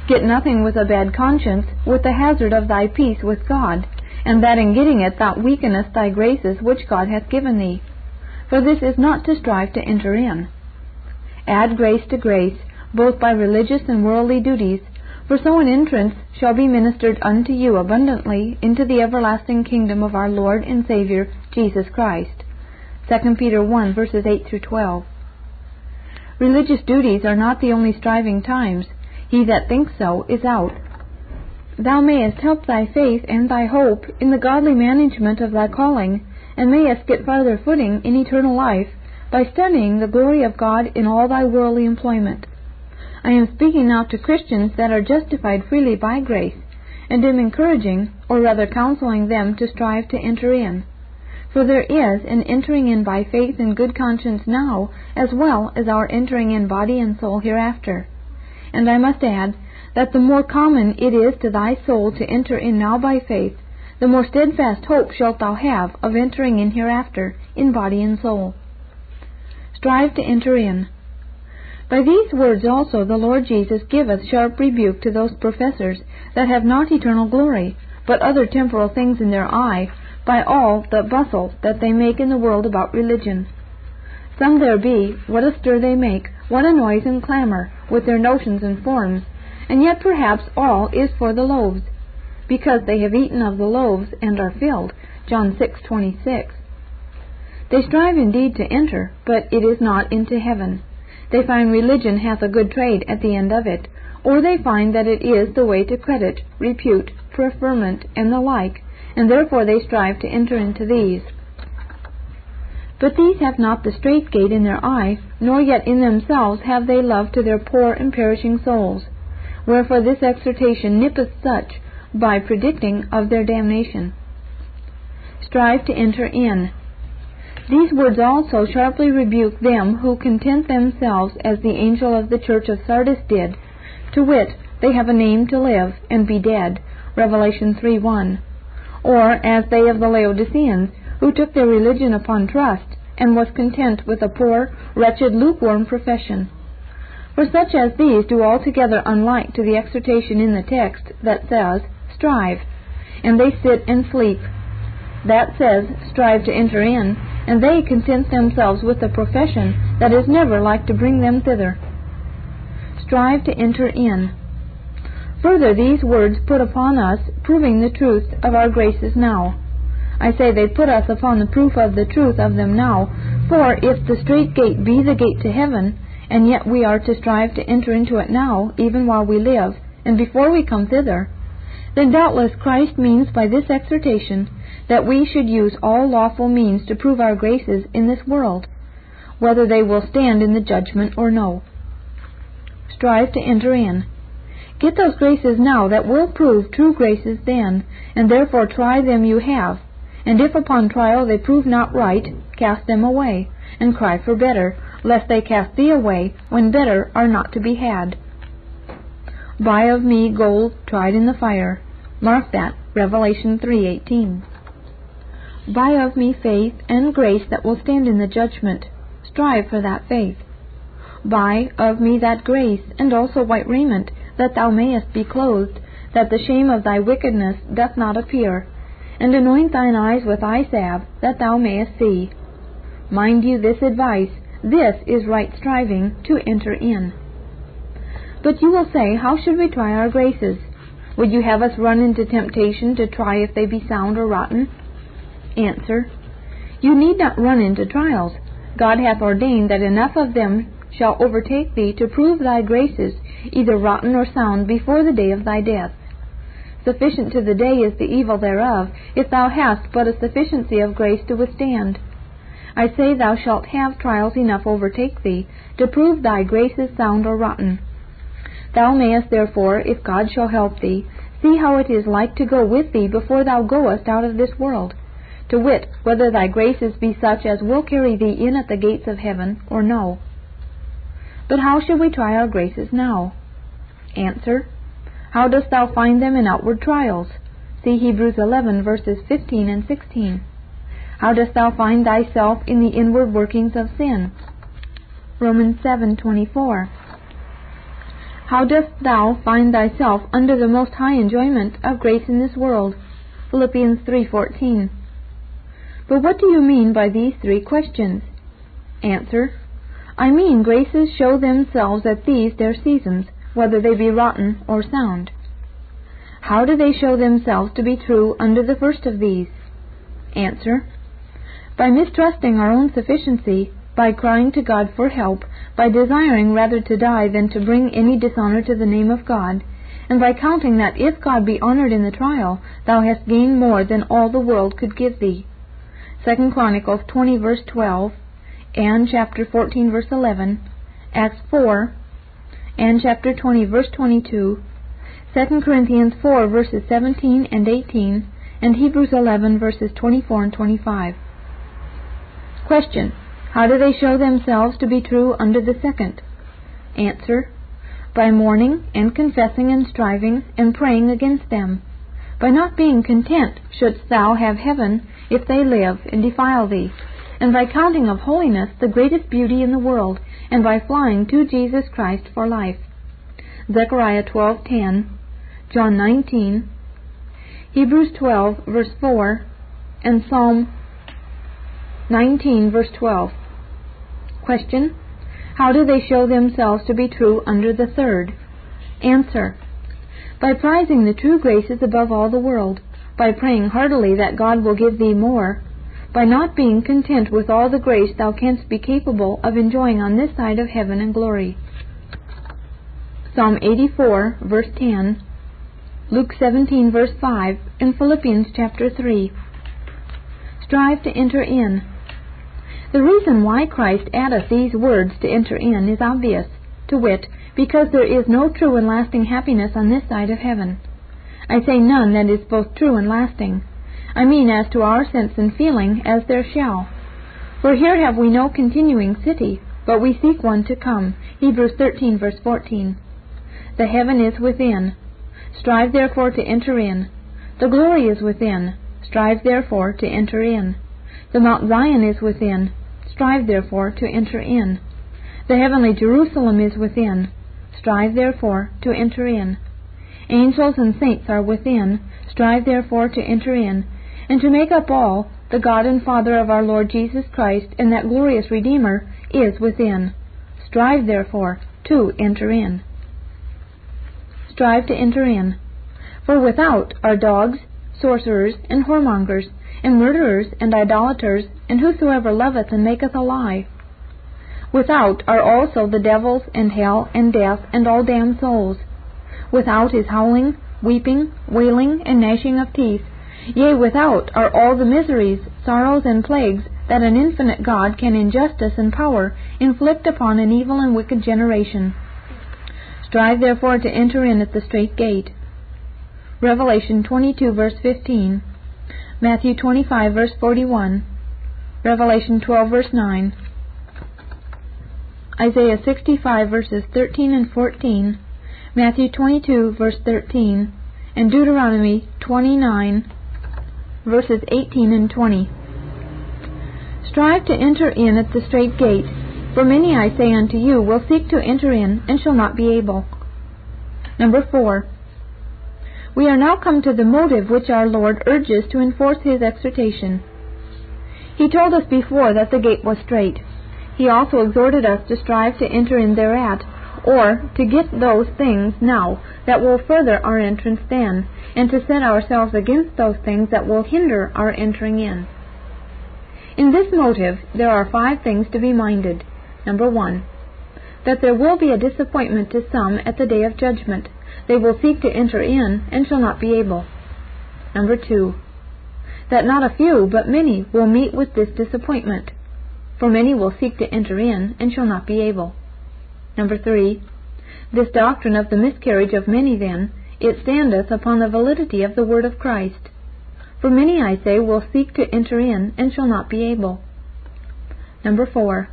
Get nothing with a bad conscience, with the hazard of thy peace with God, and that in getting it thou weakenest thy graces which God hath given thee. For this is not to strive to enter in. Add grace to grace, both by religious and worldly duties, for so an entrance shall be ministered unto you abundantly into the everlasting kingdom of our Lord and Saviour Jesus Christ. 2 Peter 1 verses 8 through 12. Religious duties are not the only striving times. He that thinks so is out. Thou mayest help thy faith and thy hope in the godly management of thy calling, and mayest get farther footing in eternal life by studying the glory of God in all thy worldly employment. I am speaking now to Christians that are justified freely by grace, and am encouraging, or rather counseling them to strive to enter in. For there is an entering in by faith and good conscience now, as well as our entering in body and soul hereafter. And I must add that the more common it is to thy soul to enter in now by faith, the more steadfast hope shalt thou have of entering in hereafter, in body and soul. Strive to enter in. By these words also the Lord Jesus giveth sharp rebuke to those professors that have not eternal glory, but other temporal things in their eye, by all the bustle that they make in the world about religion. Some there be, what a stir they make, what a noise and clamour, with their notions and forms, and yet perhaps all is for the loaves, because they have eaten of the loaves and are filled. John 6:26. They strive indeed to enter, but it is not into heaven. They find religion hath a good trade at the end of it, or they find that it is the way to credit, repute, preferment, and the like, and therefore they strive to enter into these. But these have not the strait gate in their eye, nor yet in themselves have they love to their poor and perishing souls. Wherefore this exhortation nippeth such by predicting of their damnation. Strive to enter in, these words also sharply rebuke them who content themselves as the angel of the church of Sardis did, to wit, they have a name to live and be dead. Revelation 3:1. Or as they of the Laodiceans, who took their religion upon trust, and was content with a poor, wretched, lukewarm profession. For such as these do altogether unlike to the exhortation in the text that says, Strive, and they sit and sleep. That says, Strive to enter in, and they content themselves with a profession that is never like to bring them thither. Strive to enter in. Further, these words put upon us proving the truth of our graces now. I say they put us upon the proof of the truth of them now, for if the strait gate be the gate to heaven, and yet we are to strive to enter into it now, even while we live, and before we come thither, then doubtless Christ means by this exhortation that we should use all lawful means to prove our graces in this world, whether they will stand in the judgment or no. Strive to enter in. Get those graces now that will prove true graces then, and therefore try them you have, and if upon trial they prove not right, cast them away, and cry for better, lest they cast thee away, when better are not to be had. Buy of me gold tried in the fire. Mark that, Revelation 3:18. Buy of me faith and grace that will stand in the judgment. Strive for that faith. Buy of me that grace, and also white raiment, that thou mayest be clothed, that the shame of thy wickedness doth not appear, and anoint thine eyes with eye salve, that thou mayest see. Mind you this advice, this is right striving to enter in. But you will say, How should we try our graces? Would you have us run into temptation to try if they be sound or rotten? Answer. You need not run into trials. God hath ordained that enough of them shall overtake thee to prove thy graces, either rotten or sound, before the day of thy death. Sufficient to the day is the evil thereof, if thou hast but a sufficiency of grace to withstand. I say thou shalt have trials enough overtake thee, to prove thy graces sound or rotten. Thou mayest therefore, if God shall help thee, see how it is like to go with thee before thou goest out of this world, to wit, whether thy graces be such as will carry thee in at the gates of heaven, or no. But how should we try our graces now? Answer. How dost thou find them in outward trials? See Hebrews 11 verses 15 and 16. How dost thou find thyself in the inward workings of sin? Romans 7:24. How dost thou find thyself under the most high enjoyment of grace in this world? Philippians 3:14. But what do you mean by these three questions? Answer: I mean graces show themselves at these their seasons, whether they be rotten or sound. How do they show themselves to be true under the first of these? Answer: By mistrusting our own sufficiency, by crying to God for help, by desiring rather to die than to bring any dishonor to the name of God, and by counting that if God be honored in the trial, thou hast gained more than all the world could give thee. 2 Chronicles 20 verse 12, and chapter 14 verse 11, Acts 4, and chapter 20 verse 22, 2 Corinthians 4 verses 17 and 18, and Hebrews 11 verses 24 and 25. Question. How do they show themselves to be true under the second? Answer. By mourning and confessing and striving and praying against them. By not being content shouldst thou have heaven if they live and defile thee, and by counting of holiness the greatest beauty in the world, and by flying to Jesus Christ for life. Zechariah 12:10, John 19, Hebrews 12 verse 4, and Psalm 19 verse 12. Question. How do they show themselves to be true under the third? Answer. By prizing the true graces above all the world, by praying heartily that God will give thee more, by not being content with all the grace thou canst be capable of enjoying on this side of heaven and glory. Psalm 84, verse 10, Luke 17, verse 5, and Philippians chapter 3. Strive to enter in. The reason why Christ addeth these words to enter in is obvious, to wit, because there is no true and lasting happiness on this side of heaven. I say none that is both true and lasting. I mean as to our sense and feeling, as there shall. For here have we no continuing city, but we seek one to come. Hebrews 13, verse 14. The heaven is within. Strive therefore to enter in. The glory is within. Strive therefore to enter in. The Mount Zion is within. Strive therefore to enter in. The heavenly Jerusalem is within. Strive therefore to enter in. Angels and saints are within. Strive therefore to enter in. And to make up all, the God and Father of our Lord Jesus Christ and that glorious Redeemer is within. Strive therefore to enter in. Strive to enter in. For without are dogs, sorcerers, and whoremongers, and murderers, and idolaters, and whosoever loveth and maketh a lie. Without are also the devils, and hell, and death, and all damned souls. Without is howling, weeping, wailing, and gnashing of teeth. Yea, without are all the miseries, sorrows, and plagues that an infinite God can in justice and power inflict upon an evil and wicked generation. Strive therefore to enter in at the strait gate. Revelation 22 verse 15, Matthew 25 verse 41, Revelation 12 verse 9, Isaiah 65 verses 13 and 14, Matthew 22 verse 13, and Deuteronomy 29 verses 18 and 20. Strive to enter in at the strait gate, for many, I say unto you, will seek to enter in, and shall not be able. Number 4. We are now come to the motive which our Lord urges to enforce his exhortation. He told us before that the gate was strait. He also exhorted us to strive to enter in thereat, or to get those things now that will further our entrance then, and to set ourselves against those things that will hinder our entering in. In this motive, there are five things to be minded. Number one, that there will be a disappointment to some at the day of judgment. They will seek to enter in and shall not be able. Number two, that not a few, but many will meet with this disappointment. For many will seek to enter in and shall not be able. Number three, this doctrine of the miscarriage of many, then, it standeth upon the validity of the word of Christ. For many, I say, will seek to enter in, and shall not be able. Number four,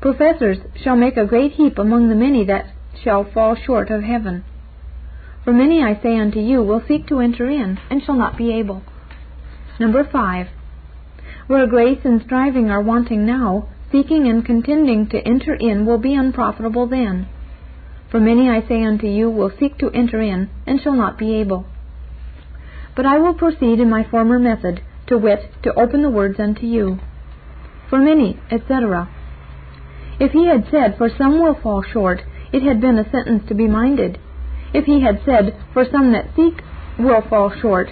professors shall make a great heap among the many that shall fall short of heaven. For many, I say unto you, will seek to enter in, and shall not be able. Number five, where grace and striving are wanting now, seeking and contending to enter in will be unprofitable then. For many, I say unto you, will seek to enter in, and shall not be able. But I will proceed in my former method, to wit, to open the words unto you. For many, etc. If he had said, For some will fall short, it had been a sentence to be minded. If he had said, For some that seek will fall short,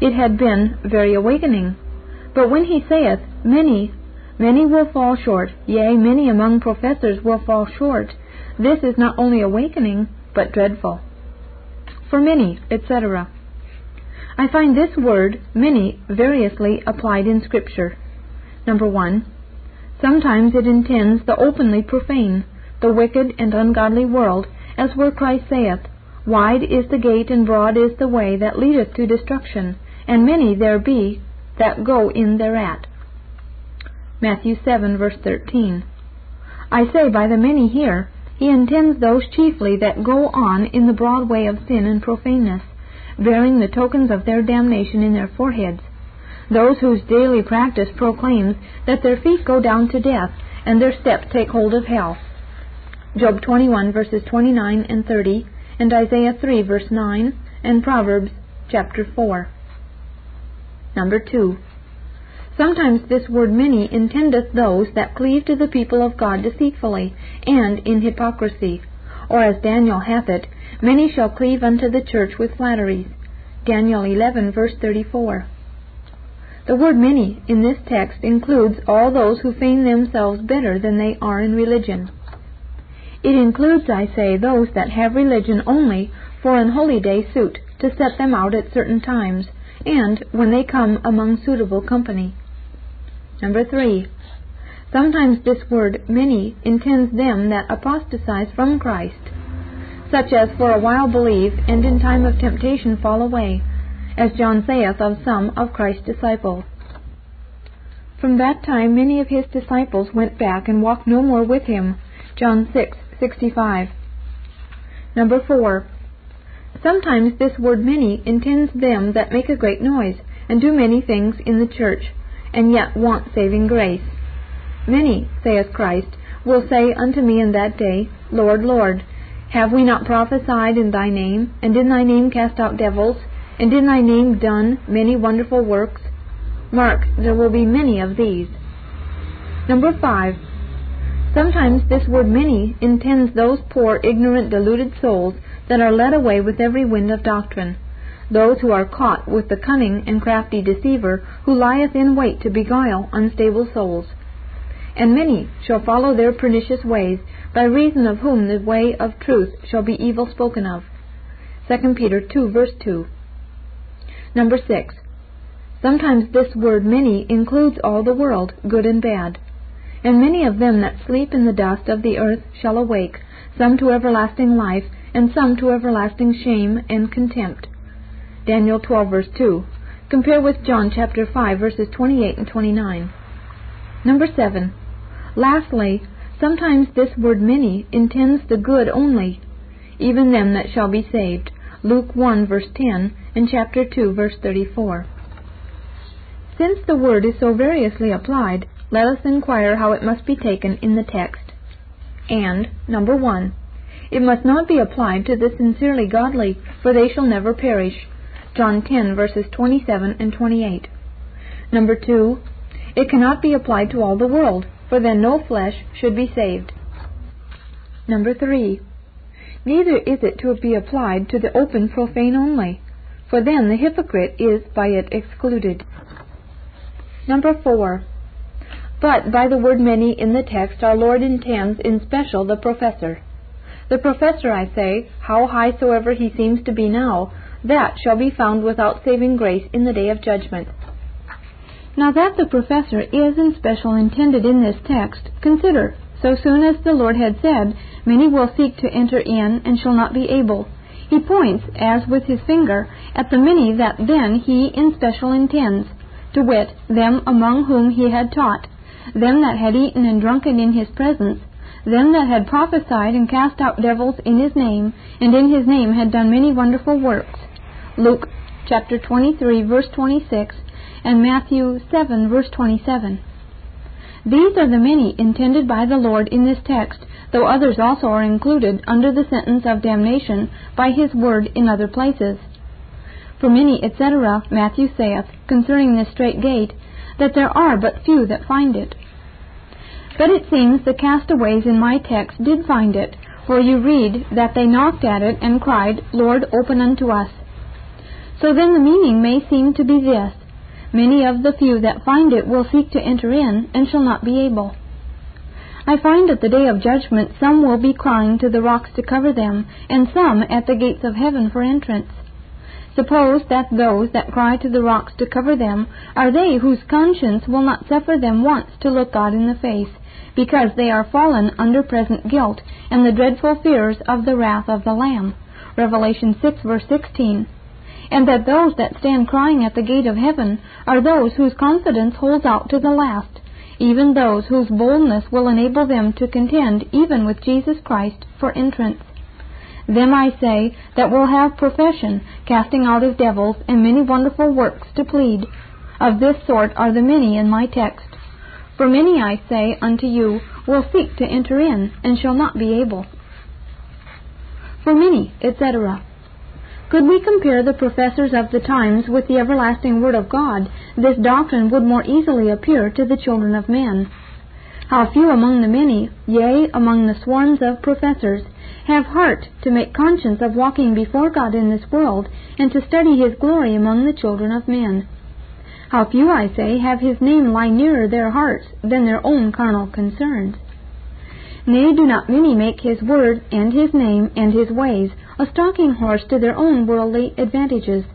it had been very awakening. But when he saith, Many, many will fall short, yea, many among professors will fall short, this is not only awakening, but dreadful. For many, etc. I find this word, many, variously applied in Scripture. Number one, sometimes it intends the openly profane, the wicked and ungodly world, as where Christ saith, Wide is the gate and broad is the way that leadeth to destruction, and many there be that go in thereat. Matthew 7, verse 13. I say by the many here, he intends those chiefly that go on in the broad way of sin and profaneness, bearing the tokens of their damnation in their foreheads, those whose daily practice proclaims that their feet go down to death and their steps take hold of hell. Job 21 verses 29 and 30, and Isaiah 3 verse 9, and Proverbs chapter 4. Number 2. Sometimes this word many intendeth those that cleave to the people of God deceitfully, and in hypocrisy, or as Daniel hath it, Many shall cleave unto the church with flatteries. Daniel 11, verse 34. The word many in this text includes all those who feign themselves better than they are in religion. It includes, I say, those that have religion only for an holy day suit to set them out at certain times, and when they come among suitable company. Number three. Sometimes this word many intends them that apostatize from Christ such as for a while believe, and in time of temptation fall away, as John saith of some of Christ's disciples. From that time many of his disciples went back and walked no more with him. John 6:65. Number 4. Sometimes this word many intends them that make a great noise, and do many things in the church, and yet want saving grace. Many, saith Christ, will say unto me in that day, Lord, Lord, have we not prophesied in thy name, and in thy name cast out devils, and in thy name done many wonderful works? Mark, there will be many of these. Number five. Sometimes this word many intends those poor, ignorant, deluded souls that are led away with every wind of doctrine. Those who are caught with the cunning and crafty deceiver, who lieth in wait to beguile unstable souls. And many shall follow their pernicious ways, by reason of whom the way of truth shall be evil spoken of. 2 Peter 2, verse 2. Number 6. Sometimes this word many includes all the world, good and bad. And many of them that sleep in the dust of the earth shall awake, some to everlasting life, and some to everlasting shame and contempt. Daniel 12, verse 2. Compare with John chapter 5, verses 28 and 29. Number 7. Lastly, sometimes this word many intends the good only, even them that shall be saved. Luke 1, verse 10, and chapter 2, verse 34. Since the word is so variously applied, let us inquire how it must be taken in the text. And, number 1. It must not be applied to the sincerely godly, for they shall never perish. John 10, verses 27 and 28. Number 2. It cannot be applied to all the world, for then no flesh should be saved. Number 3. Neither is it to be applied to the open profane only, for then the hypocrite is by it excluded. Number 4. But by the word many in the text our Lord intends in special the professor. The professor, I say, how high soever he seems to be now, that shall be found without saving grace in the day of judgment. Now that the professor is in special intended in this text, consider, so soon as the Lord had said, Many will seek to enter in, and shall not be able. He points, as with his finger, at the many that then he in special intends, to wit, them among whom he had taught, them that had eaten and drunken in his presence, them that had prophesied and cast out devils in his name, and in his name had done many wonderful works. Luke chapter 23, verse 26, and Matthew 7, verse 27. These are the many intended by the Lord in this text, though others also are included under the sentence of damnation by his word in other places. For many, etc., Matthew saith, concerning this strait gate, that there are but few that find it. But it seems the castaways in my text did find it, for you read that they knocked at it and cried, Lord, open unto us. So then the meaning may seem to be this Many of the few that find it will seek to enter in, and shall not be able. I find at the day of judgment some will be crying to the rocks to cover them, and some at the gates of heaven for entrance. Suppose that those that cry to the rocks to cover them are they whose conscience will not suffer them once to look God in the face, because they are fallen under present guilt and the dreadful fears of the wrath of the Lamb. Revelation 6 verse 16 and that those that stand crying at the gate of heaven are those whose confidence holds out to the last, even those whose boldness will enable them to contend even with Jesus Christ for entrance. Them I say that will have profession, casting out of devils, and many wonderful works to plead. Of this sort are the many in my text. For many, I say unto you, will seek to enter in, and shall not be able. For many, etc. Could we compare the professors of the times with the everlasting Word of God, this doctrine would more easily appear to the children of men. How few among the many, yea, among the swarms of professors, have heart to make conscience of walking before God in this world, and to study His glory among the children of men. How few, I say, have His name lie nearer their hearts than their own carnal concerns. Nay, do not many make His word, and His name, and His ways, a stalking horse to their own worldly advantages.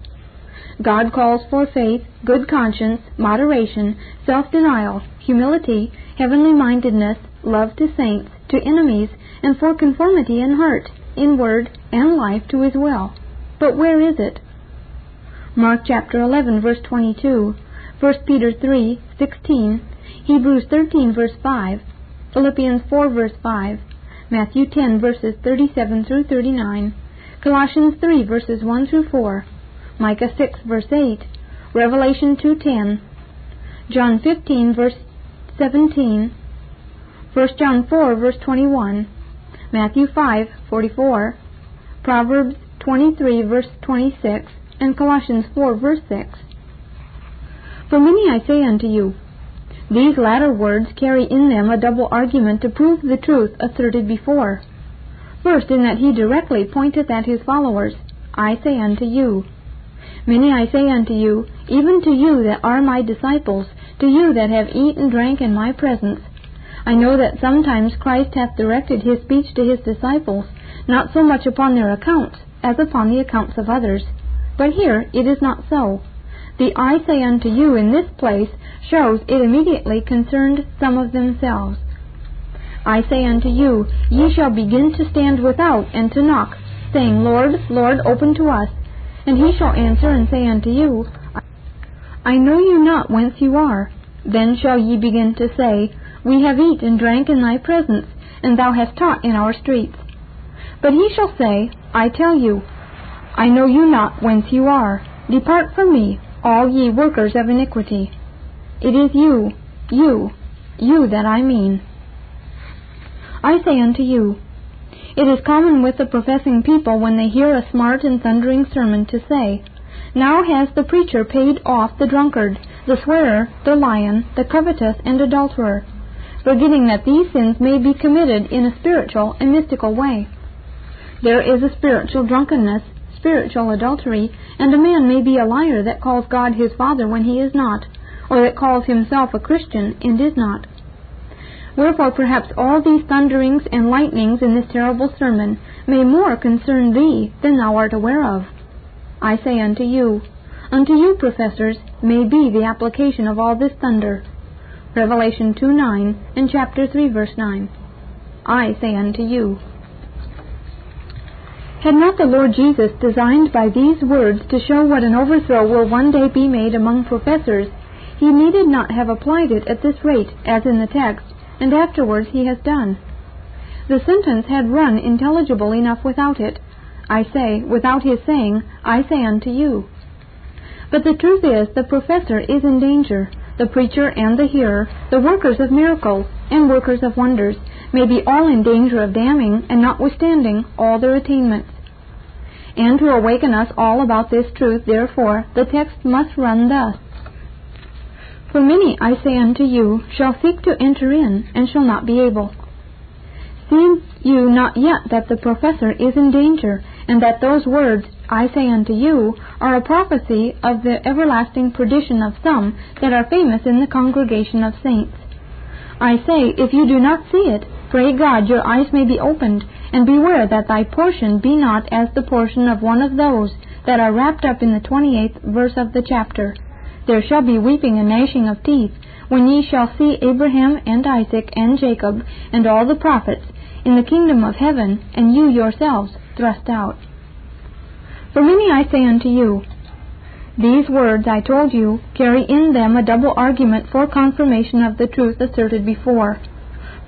God calls for faith, good conscience, moderation, self denial, humility, heavenly mindedness, love to saints, to enemies, and for conformity in heart, in word, and life to his will. But where is it? Mark chapter 11, verse 22, 1 Peter 3, 16, Hebrews 13, verse 5, Philippians 4, verse 5, Matthew 10, verses 37 through 39, Colossians 3 verses 1 through 4, Micah 6 verse 8, Revelation 2:10, John 15 verse 17, 1 John 4 verse 21, Matthew 5:44, Proverbs 23 verse 26, and Colossians 4 verse 6. For many I say unto you, these latter words carry in them a double argument to prove the truth asserted before. First, in that he directly pointeth at his followers, I say unto you. Many I say unto you, even to you that are my disciples, to you that have eaten and drank in my presence. I know that sometimes Christ hath directed his speech to his disciples, not so much upon their accounts, as upon the accounts of others. But here it is not so. The I say unto you in this place shows it immediately concerned some of themselves. I say unto you, ye shall begin to stand without and to knock, saying, Lord, Lord, open to us. And he shall answer and say unto you, I know you not whence you are. Then shall ye begin to say, We have eat and drank in thy presence, and thou hast taught in our streets. But he shall say, I tell you, I know you not whence you are. Depart from me, all ye workers of iniquity. It is you, you, you that I mean. I say unto you, it is common with the professing people when they hear a smart and thundering sermon to say, Now has the preacher paid off the drunkard, the swearer, the lion, the covetous, and adulterer, forgetting that these sins may be committed in a spiritual and mystical way. There is a spiritual drunkenness, spiritual adultery, and a man may be a liar that calls God his Father when he is not, or that calls himself a Christian and is not. Wherefore perhaps all these thunderings and lightnings in this terrible sermon may more concern thee than thou art aware of. I say unto you, unto you, professors, may be the application of all this thunder. Revelation 2 9 and chapter 3 verse 9. I say unto you. Had not the Lord Jesus designed by these words to show what an overthrow will one day be made among professors, he needed not have applied it at this rate, as in the text, and afterwards he has done. The sentence had run intelligible enough without it. I say, without his saying, I say unto you. But the truth is, the professor is in danger. The preacher and the hearer, the workers of miracles and workers of wonders, may be all in danger of damning and notwithstanding all their attainments. And to awaken us all about this truth, therefore, the text must run thus. For many, I say unto you, shall seek to enter in, and shall not be able. See you not yet that the professor is in danger, and that those words, I say unto you, are a prophecy of the everlasting perdition of some that are famous in the congregation of saints? I say, if you do not see it, pray God your eyes may be opened, and beware that thy portion be not as the portion of one of those that are wrapped up in the twenty eighth verse of the chapter. There shall be weeping and gnashing of teeth, when ye shall see Abraham and Isaac and Jacob and all the prophets in the kingdom of heaven, and you yourselves thrust out. For many I say unto you, these words I told you carry in them a double argument for confirmation of the truth asserted before.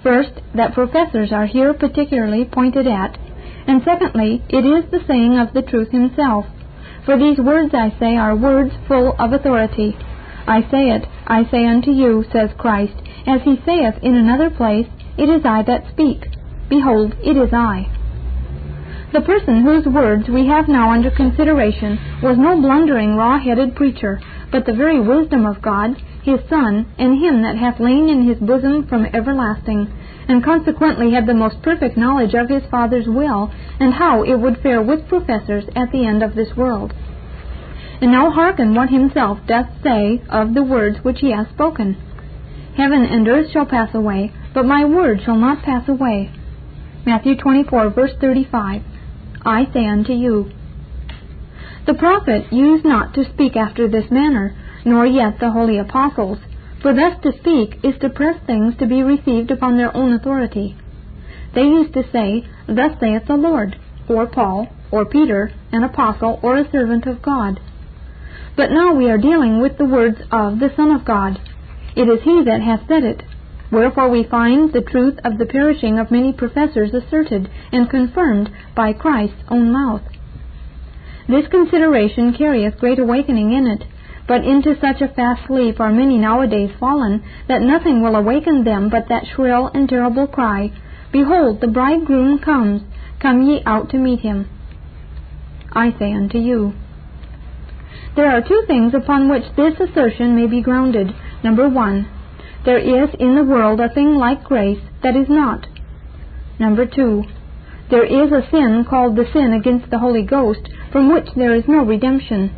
First, that professors are here particularly pointed at, and secondly, it is the saying of the truth himself, for these words I say are words full of authority. I say it, I say unto you, says Christ, as he saith in another place, It is I that speak. Behold, it is I. The person whose words we have now under consideration was no blundering, raw-headed preacher, but the very wisdom of God, his Son, and him that hath lain in his bosom from everlasting, and consequently had the most perfect knowledge of his Father's will, and how it would fare with professors at the end of this world. And now hearken what himself doth say of the words which he hath spoken. Heaven and earth shall pass away, but my word shall not pass away. Matthew 24, verse 35. I say unto you. The prophet used not to speak after this manner, nor yet the holy apostles, for thus to speak is to press things to be received upon their own authority. They used to say, Thus saith the Lord, or Paul, or Peter, an apostle, or a servant of God. But now we are dealing with the words of the Son of God. It is he that hath said it. Wherefore we find the truth of the perishing of many professors asserted and confirmed by Christ's own mouth. This consideration carrieth great awakening in it, but into such a fast sleep are many nowadays fallen, that nothing will awaken them but that shrill and terrible cry, Behold, the bridegroom comes, come ye out to meet him. I say unto you. There are two things upon which this assertion may be grounded. Number one, there is in the world a thing like grace that is not. Number two, there is a sin called the sin against the Holy Ghost, from which there is no redemption.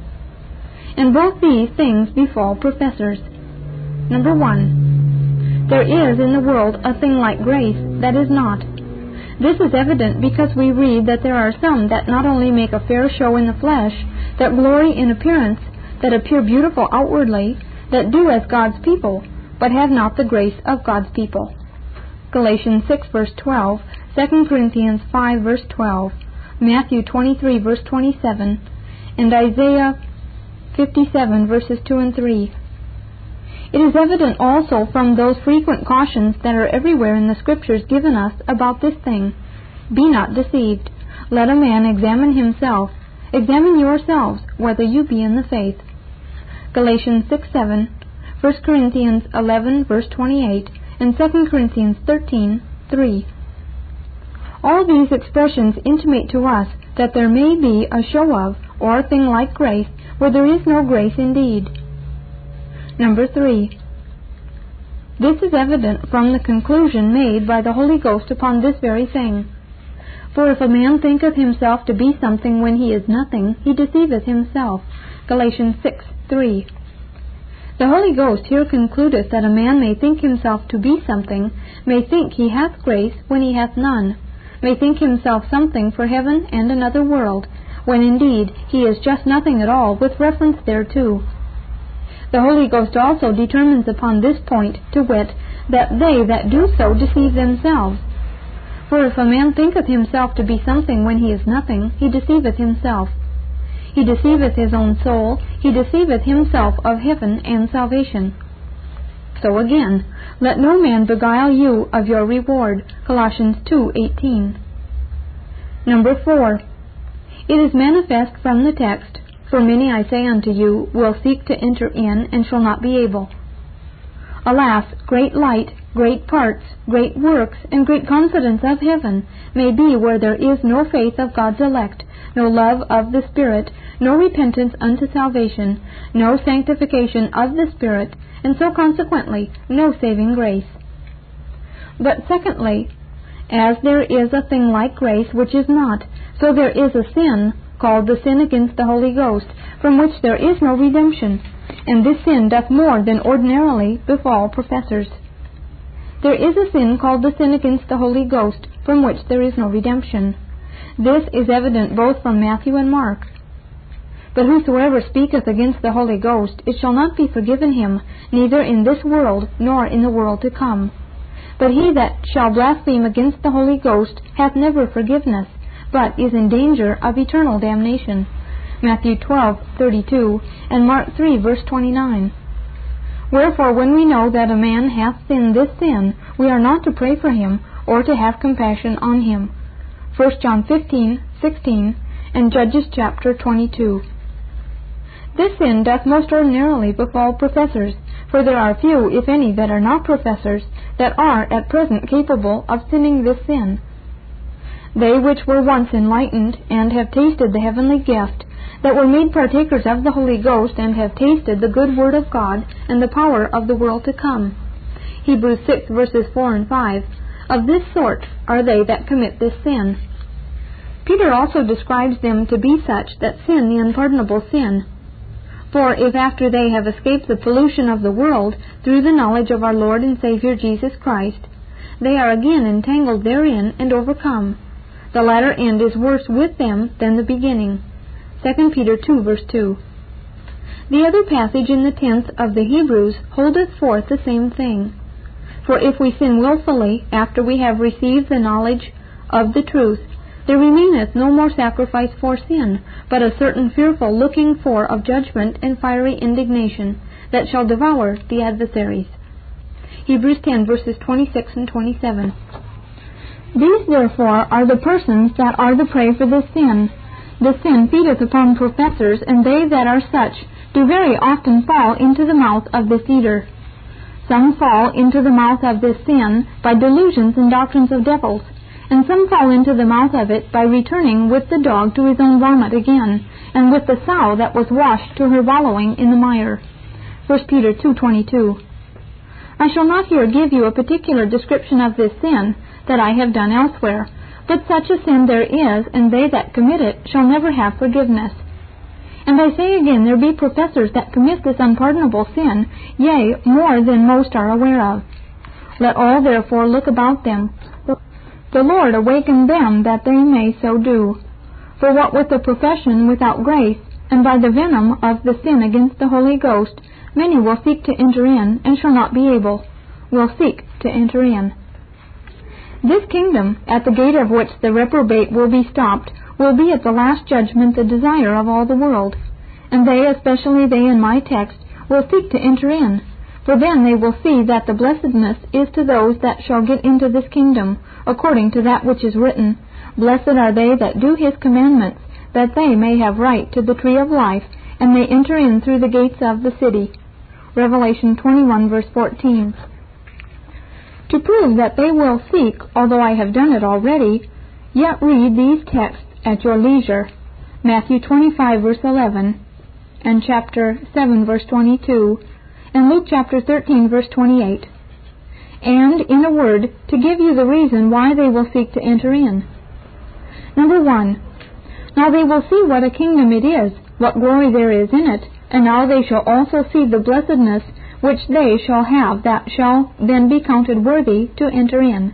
and both these things befall professors. Number one, there is in the world a thing like grace that is not. This is evident because we read that there are some that not only make a fair show in the flesh, that glory in appearance, that appear beautiful outwardly, that do as God's people, but have not the grace of God's people. Galatians 6 verse 12, 2 Corinthians 5 verse 12, Matthew 23 verse 27, and Isaiah 57 verses 2 and 3. It is evident also from those frequent cautions that are everywhere in the Scriptures given us about this thing. Be not deceived. Let a man examine himself. Examine yourselves whether you be in the faith. Galatians 6 7, 1 Corinthians 11 verse 28, and 2 Corinthians 13 3. All these expressions intimate to us that there may be a show of, or a thing like grace, where there is no grace indeed. Number three. This is evident from the conclusion made by the Holy Ghost upon this very thing. For if a man thinketh himself to be something when he is nothing, he deceiveth himself. Galatians 6 3. The Holy Ghost here concludeth that a man may think himself to be something, may think he hath grace when he hath none, may think himself something for heaven and another world, when indeed he is just nothing at all with reference thereto. The Holy Ghost also determines upon this point, to wit, that they that do so deceive themselves. For if a man thinketh himself to be something when he is nothing, he deceiveth himself. He deceiveth his own soul, he deceiveth himself of heaven and salvation. So again, let no man beguile you of your reward. Colossians 2:18. Number 4. It is manifest from the text for many, I say unto you, will seek to enter in, and shall not be able. Alas, great light, great parts, great works, and great confidence of heaven may be where there is no faith of God's elect, no love of the Spirit, no repentance unto salvation, no sanctification of the Spirit, and so consequently no saving grace. But secondly, as there is a thing like grace which is not, so there is a sin called the sin against the Holy Ghost, from which there is no redemption, and this sin doth more than ordinarily befall professors. There is a sin called the sin against the Holy Ghost, from which there is no redemption. This is evident both from Matthew and Mark. But whosoever speaketh against the Holy Ghost, it shall not be forgiven him, neither in this world, nor in the world to come. But he that shall blaspheme against the Holy Ghost hath never forgiveness, but is in danger of eternal damnation. Matthew 12:32 and Mark 3 verse 29. Wherefore, when we know that a man hath sinned this sin, we are not to pray for him or to have compassion on him. 1 John 15:16 and Judges chapter 22. This sin doth most ordinarily befall professors, for there are few, if any, that are not professors, that are at present capable of sinning this sin. They which were once enlightened, and have tasted the heavenly gift, that were made partakers of the Holy Ghost, and have tasted the good word of God, and the power of the world to come. Hebrews 6 verses 4 and 5. Of this sort are they that commit this sin. Peter also describes them to be such that sin the unpardonable sin. For if after they have escaped the pollution of the world through the knowledge of our Lord and Savior Jesus Christ, they are again entangled therein and overcome, the latter end is worse with them than the beginning. 2 Peter 2 verse 2. The other passage in the tenth of the Hebrews holdeth forth the same thing. For if we sin wilfully after we have received the knowledge of the truth, there remaineth no more sacrifice for sin, but a certain fearful looking for of judgment and fiery indignation that shall devour the adversaries. Hebrews 10 verses 26 and 27. These therefore are the persons that are the prey for this sin. The sin feedeth upon professors, and they that are such do very often fall into the mouth of this eater. Some fall into the mouth of this sin by delusions and doctrines of devils, and some fall into the mouth of it by returning with the dog to his own vomit again, and with the sow that was washed to her wallowing in the mire. 1 Peter 2.22 I shall not here give you a particular description of this sin, that I have done elsewhere. But such a sin there is, and they that commit it shall never have forgiveness. And I say again, there be professors that commit this unpardonable sin, yea, more than most are aware of. Let all therefore look about them. The Lord awaken them that they may so do. For what with the profession without grace, and by the venom of the sin against the Holy Ghost, many will seek to enter in, and shall not be able, will seek to enter in. This kingdom, at the gate of which the reprobate will be stopped, will be at the last judgment the desire of all the world. And they, especially they in my text, will seek to enter in. For then they will see that the blessedness is to those that shall get into this kingdom, according to that which is written, Blessed are they that do his commandments, that they may have right to the tree of life, and may enter in through the gates of the city. Revelation 21 verse 14. To prove that they will seek, although I have done it already, yet read these texts at your leisure. Matthew 25 verse 11, and chapter 7 verse 22, and Luke chapter 13 verse 28. And, in a word, to give you the reason why they will seek to enter in. Number one, now they will see what a kingdom it is, what glory there is in it, and now they shall also see the blessedness which they shall have that shall then be counted worthy to enter in.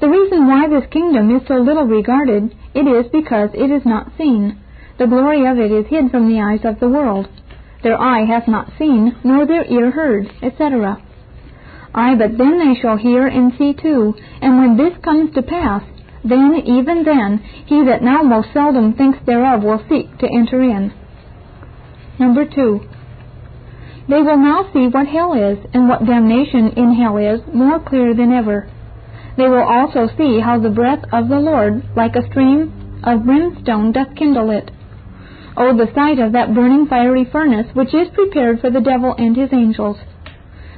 The reason why this kingdom is so little regarded, it is because it is not seen. The glory of it is hid from the eyes of the world. Their eye hath not seen, nor their ear heard, etc. Ay, but then they shall hear and see too, and when this comes to pass, then, even then, he that now most seldom thinks thereof will seek to enter in. Number two, they will now see what hell is and what damnation in hell is more clear than ever. They will also see how the breath of the Lord, like a stream of brimstone, doth kindle it. Oh, the sight of that burning fiery furnace which is prepared for the devil and his angels.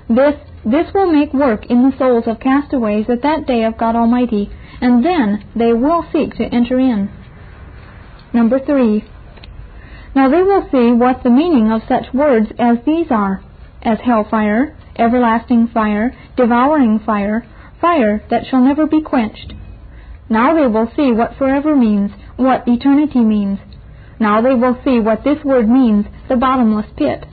This, this will make work in the souls of castaways at that day of God Almighty, and then they will seek to enter in. Number three, now they will see what the meaning of such words as these are, as hellfire, everlasting fire, devouring fire, fire that shall never be quenched. Now they will see what forever means, what eternity means. Now they will see what this word means, the bottomless pit.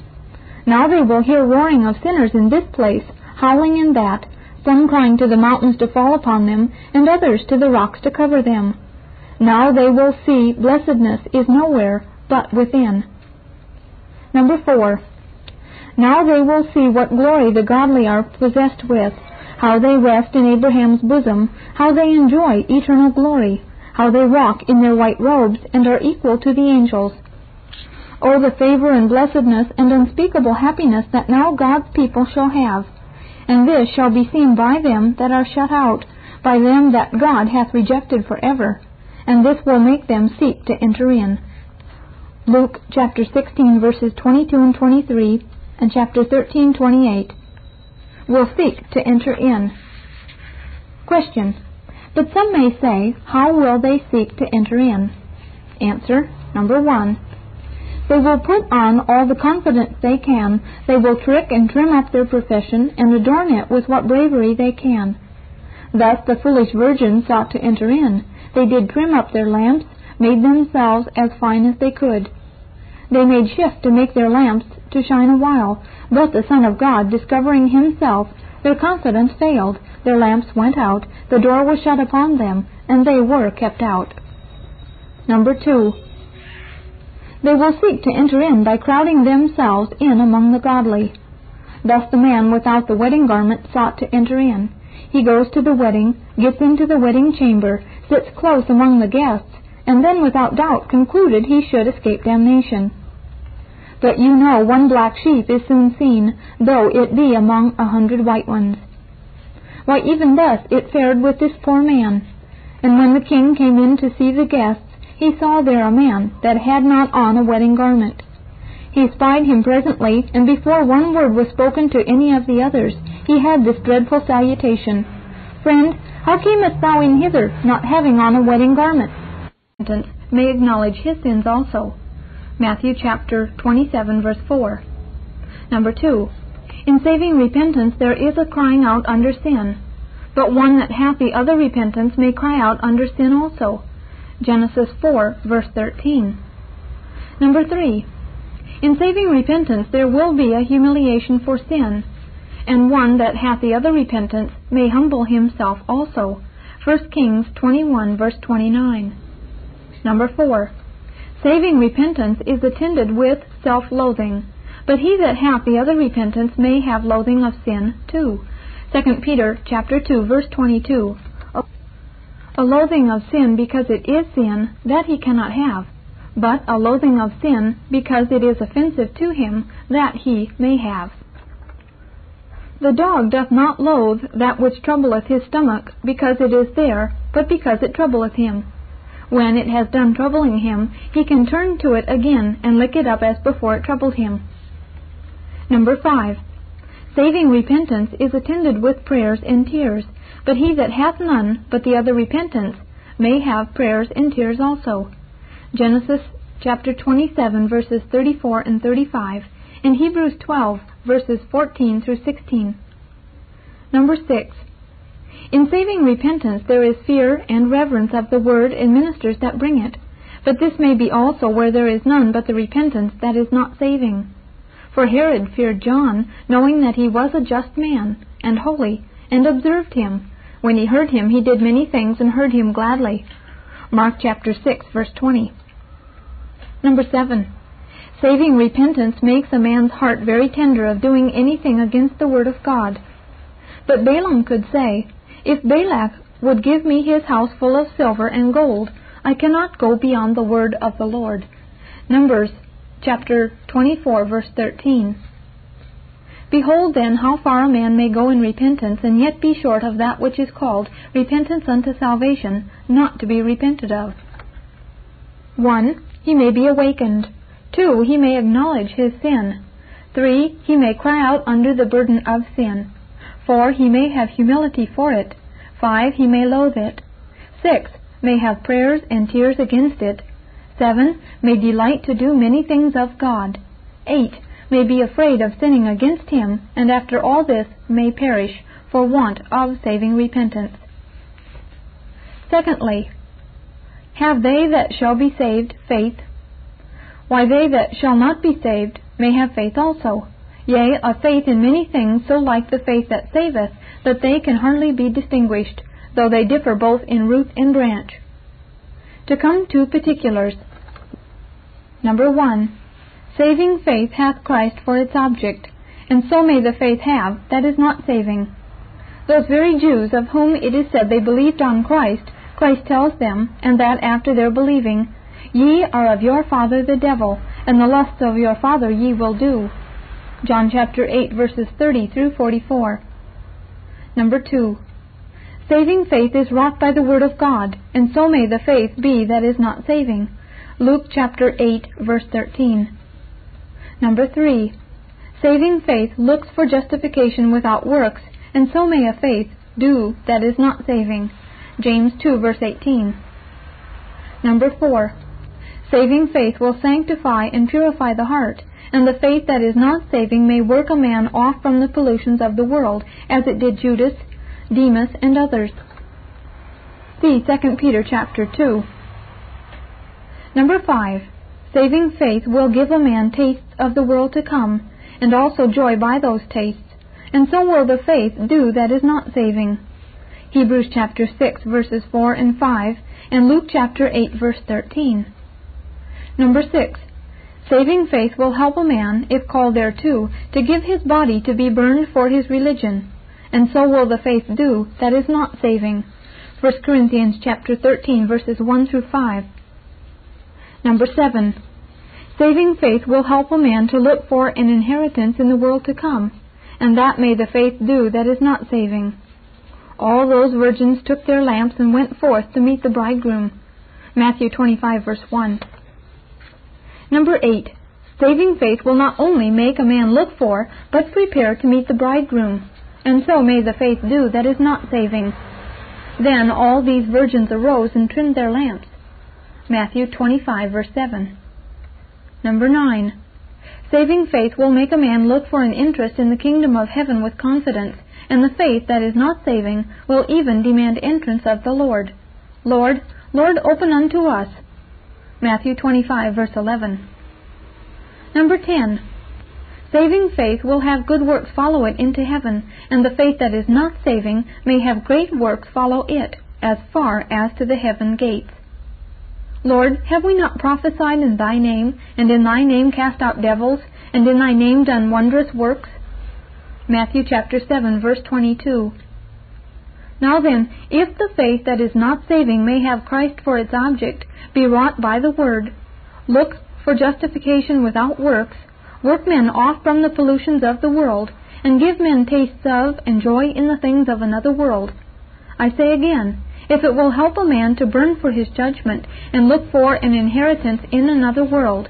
Now they will hear roaring of sinners in this place, howling in that, some crying to the mountains to fall upon them, and others to the rocks to cover them. Now they will see blessedness is nowhere, but within. Number four. Now they will see what glory the godly are possessed with, how they rest in Abraham's bosom, how they enjoy eternal glory, how they walk in their white robes and are equal to the angels. Oh, the favor and blessedness and unspeakable happiness that now God's people shall have. And this shall be seen by them that are shut out, by them that God hath rejected forever. And this will make them seek to enter in. Luke chapter 16 verses 22 and 23 and chapter 13 28 will seek to enter in. Question. But some may say, how will they seek to enter in? Answer. Number one. They will put on all the confidence they can. They will trick and trim up their profession and adorn it with what bravery they can. Thus the foolish virgins sought to enter in. They did trim up their lamps, made themselves as fine as they could. They made shift to make their lamps to shine a while, but the Son of God, discovering himself, their confidence failed, their lamps went out, the door was shut upon them, and they were kept out. Number two. They will seek to enter in by crowding themselves in among the godly. Thus the man without the wedding garment sought to enter in. He goes to the wedding, gets into the wedding chamber, sits close among the guests, and then without doubt concluded he should escape damnation. But you know one black sheep is soon seen, though it be among a hundred white ones. Why, even thus it fared with this poor man. And when the king came in to see the guests, he saw there a man that had not on a wedding garment. He spied him presently, and before one word was spoken to any of the others, he had this dreadful salutation Friend, how camest thou in hither, not having on a wedding garment? May acknowledge his sins also. Matthew chapter 27 verse 4. Number 2. In saving repentance there is a crying out under sin, but one that hath the other repentance may cry out under sin also. Genesis 4 verse 13. Number three, in saving repentance there will be a humiliation for sin, and one that hath the other repentance may humble himself also. 1 Kings 21 verse 29. Number four, saving repentance is attended with self-loathing, but he that hath the other repentance may have loathing of sin too. 2 Peter chapter 2 verse 22. A loathing of sin because it is sin, that he cannot have, but a loathing of sin because it is offensive to him, that he may have. The dog doth not loathe that which troubleth his stomach, because it is there, but because it troubleth him. When it has done troubling him, he can turn to it again and lick it up as before it troubled him. Number five. Saving repentance is attended with prayers and tears, but he that hath none but the other repentance may have prayers and tears also. Genesis chapter 27 verses 34 and 35, and Hebrews 12 verses 14 through 16. Number 6. In saving repentance there is fear and reverence of the word and ministers that bring it, but this may be also where there is none but the repentance that is not saving. For Herod feared John, knowing that he was a just man, and holy, and observed him, when he heard him, he did many things and heard him gladly. Mark chapter 6, verse 20. Number 7. Saving repentance makes a man's heart very tender of doing anything against the word of God. But Balaam could say, If Balak would give me his house full of silver and gold, I cannot go beyond the word of the Lord. Numbers chapter 24, verse 13. Behold then how far a man may go in repentance, and yet be short of that which is called repentance unto salvation, not to be repented of. 1. He may be awakened. 2. He may acknowledge his sin. 3. He may cry out under the burden of sin. 4. He may have humility for it. 5. He may loathe it. 6. May have prayers and tears against it. 7. May delight to do many things of God. 8 may be afraid of sinning against him, and after all this may perish for want of saving repentance. Secondly, have they that shall be saved faith? Why, they that shall not be saved may have faith also, yea, a faith in many things so like the faith that saveth, that they can hardly be distinguished, though they differ both in root and branch. To come to particulars. Number one, Saving faith hath Christ for its object, and so may the faith have that is not saving. Those very Jews of whom it is said they believed on Christ, Christ tells them, and that after their believing, Ye are of your father the devil, and the lusts of your father ye will do. John chapter 8, verses 30 through 44. Number 2. Saving faith is wrought by the Word of God, and so may the faith be that is not saving. Luke chapter 8, verse 13. Number three, saving faith looks for justification without works, and so may a faith do that is not saving. James 2 verse 18. Number four, saving faith will sanctify and purify the heart, and the faith that is not saving may work a man off from the pollutions of the world, as it did Judas, Demas, and others. See 2 Peter chapter 2. Number 5. Saving faith will give a man tastes of the world to come, and also joy by those tastes, and so will the faith do that is not saving. Hebrews chapter 6 verses 4 and 5, and Luke chapter 8 verse 13. Number 6. Saving faith will help a man, if called thereto, to give his body to be burned for his religion, and so will the faith do that is not saving. 1 Corinthians chapter 13 verses 1 through 5. Number 7. Saving faith will help a man to look for an inheritance in the world to come, and that may the faith do that is not saving. All those virgins took their lamps and went forth to meet the bridegroom. Matthew 25, verse 1. Number 8. Saving faith will not only make a man look for, but prepare to meet the bridegroom, and so may the faith do that is not saving. Then all these virgins arose and trimmed their lamps. Matthew 25, verse 7. Number 9. Saving faith will make a man look for an interest in the kingdom of heaven with confidence, and the faith that is not saving will even demand entrance of the Lord. Lord, Lord, open unto us. Matthew 25, verse 11. Number 10. Saving faith will have good works follow it into heaven, and the faith that is not saving may have great works follow it, as far as to the heaven gates. Lord, have we not prophesied in thy name, and in thy name cast out devils, and in thy name done wondrous works? Matthew chapter 7, verse 22. Now then, if the faith that is not saving may have Christ for its object, be wrought by the word, look for justification without works, work men off from the pollutions of the world, and give men tastes of and joy in the things of another world. I say again, if it will help a man to burn for his judgment and look for an inheritance in another world,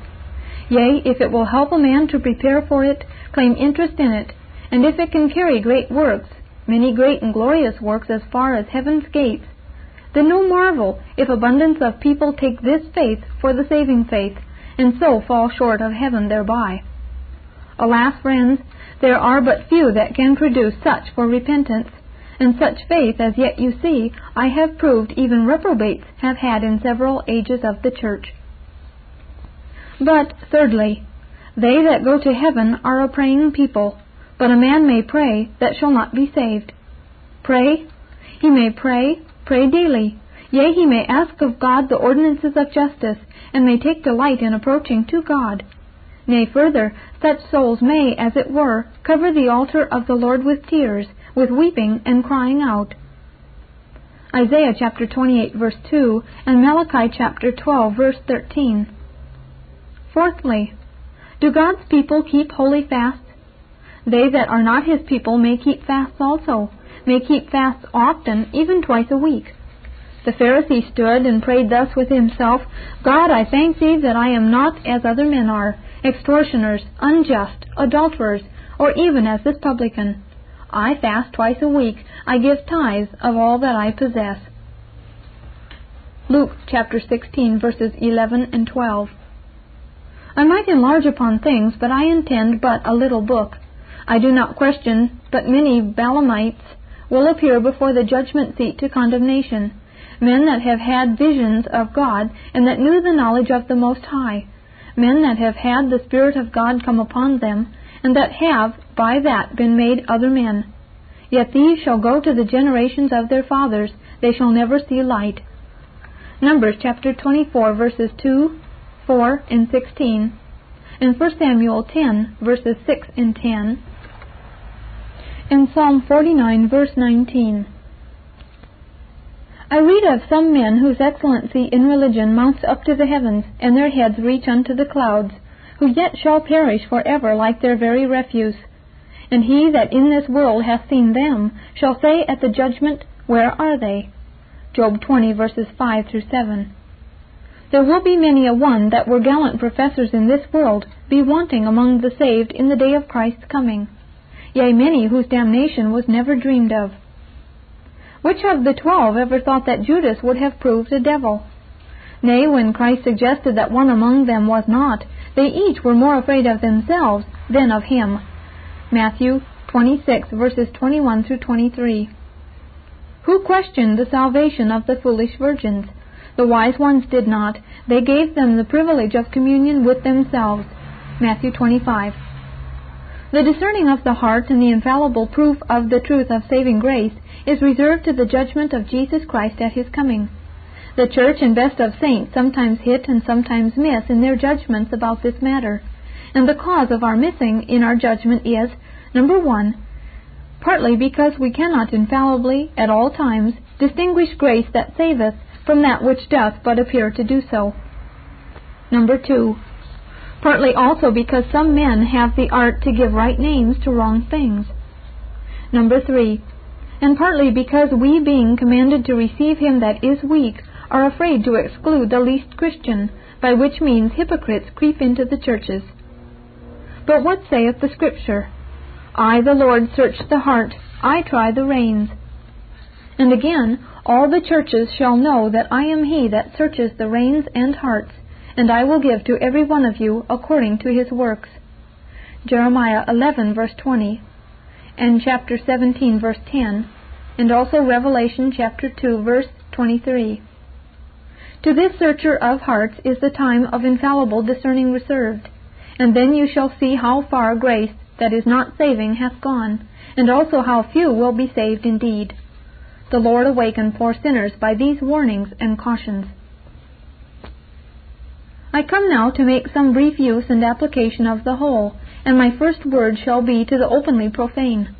yea, if it will help a man to prepare for it, claim interest in it, and if it can carry great works, many great and glorious works as far as heaven's gates, then no marvel if abundance of people take this faith for the saving faith, and so fall short of heaven thereby. Alas, friends, there are but few that can produce such for repentance, and such faith as yet you see, I have proved even reprobates have had in several ages of the church. But, thirdly, they that go to heaven are a praying people, but a man may pray that shall not be saved. Pray? He may pray, pray daily. Yea, he may ask of God the ordinances of justice, and may take delight in approaching to God. Nay, further, such souls may, as it were, cover the altar of the Lord with tears, with weeping and crying out. Isaiah chapter 28 verse 2 and Malachi chapter 12 verse 13. Fourthly, do God's people keep holy fasts? They that are not his people may keep fasts also, may keep fasts often, even twice a week. The Pharisee stood and prayed thus with himself, God, I thank thee that I am not as other men are, extortioners, unjust, adulterers, or even as this publican. I fast twice a week. I give tithes of all that I possess. Luke chapter 16, verses 11 and 12. I might enlarge upon things, but I intend but a little book. I do not question but many Balaamites will appear before the judgment seat to condemnation, men that have had visions of God and that knew the knowledge of the Most High, men that have had the Spirit of God come upon them, and that have by that been made other men. Yet these shall go to the generations of their fathers, they shall never see light. Numbers chapter 24, verses 2, 4, and 16, and 1 Samuel 10, verses 6 and 10, in Psalm 49, verse 19. I read of some men whose excellency in religion mounts up to the heavens, and their heads reach unto the clouds, who yet shall perish for ever like their very refuse. And he that in this world hath seen them shall say at the judgment, Where are they? Job 20, verses 5 through 7. There will be many a one that were gallant professors in this world be wanting among the saved in the day of Christ's coming yea, many whose damnation was never dreamed of. Which of the twelve ever thought that Judas would have proved a devil? Nay, when Christ suggested that one among them was not, they each were more afraid of themselves than of him. Matthew 26, verses 21 through 23. Who questioned the salvation of the foolish virgins? The wise ones did not. They gave them the privilege of communion with themselves. Matthew 25. The discerning of the heart and the infallible proof of the truth of saving grace is reserved to the judgment of Jesus Christ at his coming. The church and best of saints sometimes hit and sometimes miss in their judgments about this matter. And the cause of our missing in our judgment is, number one, partly because we cannot infallibly, at all times, distinguish grace that saveth from that which doth but appear to do so. Number two, partly also because some men have the art to give right names to wrong things. Number three, and partly because we, being commanded to receive him that is weak, are afraid to exclude the least Christian, by which means hypocrites creep into the churches. But what saith the Scripture? I, the Lord, search the heart, I try the reins. And again, all the churches shall know that I am he that searches the reins and hearts, and I will give to every one of you according to his works. Jeremiah 11, verse 20, and chapter 17, verse 10, and also Revelation chapter 2, verse 23. To this searcher of hearts is the time of infallible discerning reserved, and then you shall see how far grace that is not saving hath gone, and also how few will be saved indeed. The Lord awaken poor sinners by these warnings and cautions. I come now to make some brief use and application of the whole, and my first word shall be to the openly profane.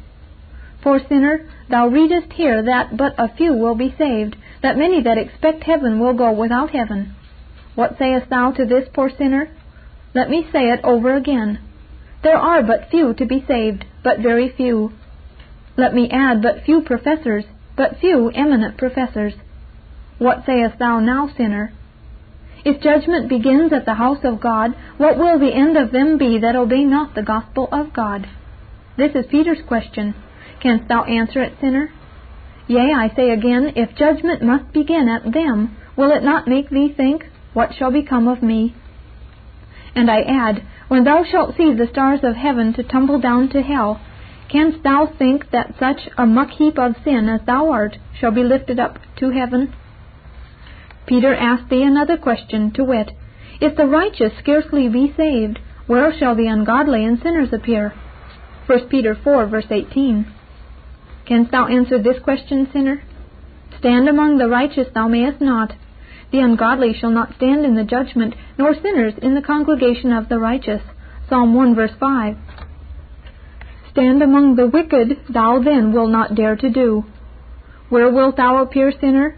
For, sinner, thou readest here that but a few will be saved, that many that expect heaven will go without heaven. What sayest thou to this, poor sinner? Let me say it over again. There are but few to be saved, but very few. Let me add but few professors, but few eminent professors. What sayest thou now, sinner? If judgment begins at the house of God, what will the end of them be that obey not the gospel of God? This is Peter's question. Canst thou answer it, sinner? Yea, I say again, if judgment must begin at them, will it not make thee think, What shall become of me? And I add, when thou shalt see the stars of heaven to tumble down to hell, canst thou think that such a muck heap of sin as thou art shall be lifted up to heaven? Peter asked thee another question, to wit, If the righteous scarcely be saved, where shall the ungodly and sinners appear? 1 Peter 4, verse 18. Canst thou answer this question, sinner? Stand among the righteous thou mayest not. The ungodly shall not stand in the judgment, nor sinners in the congregation of the righteous. Psalm 1 verse 5. Stand among the wicked thou then wilt not dare to do. Where wilt thou appear, sinner?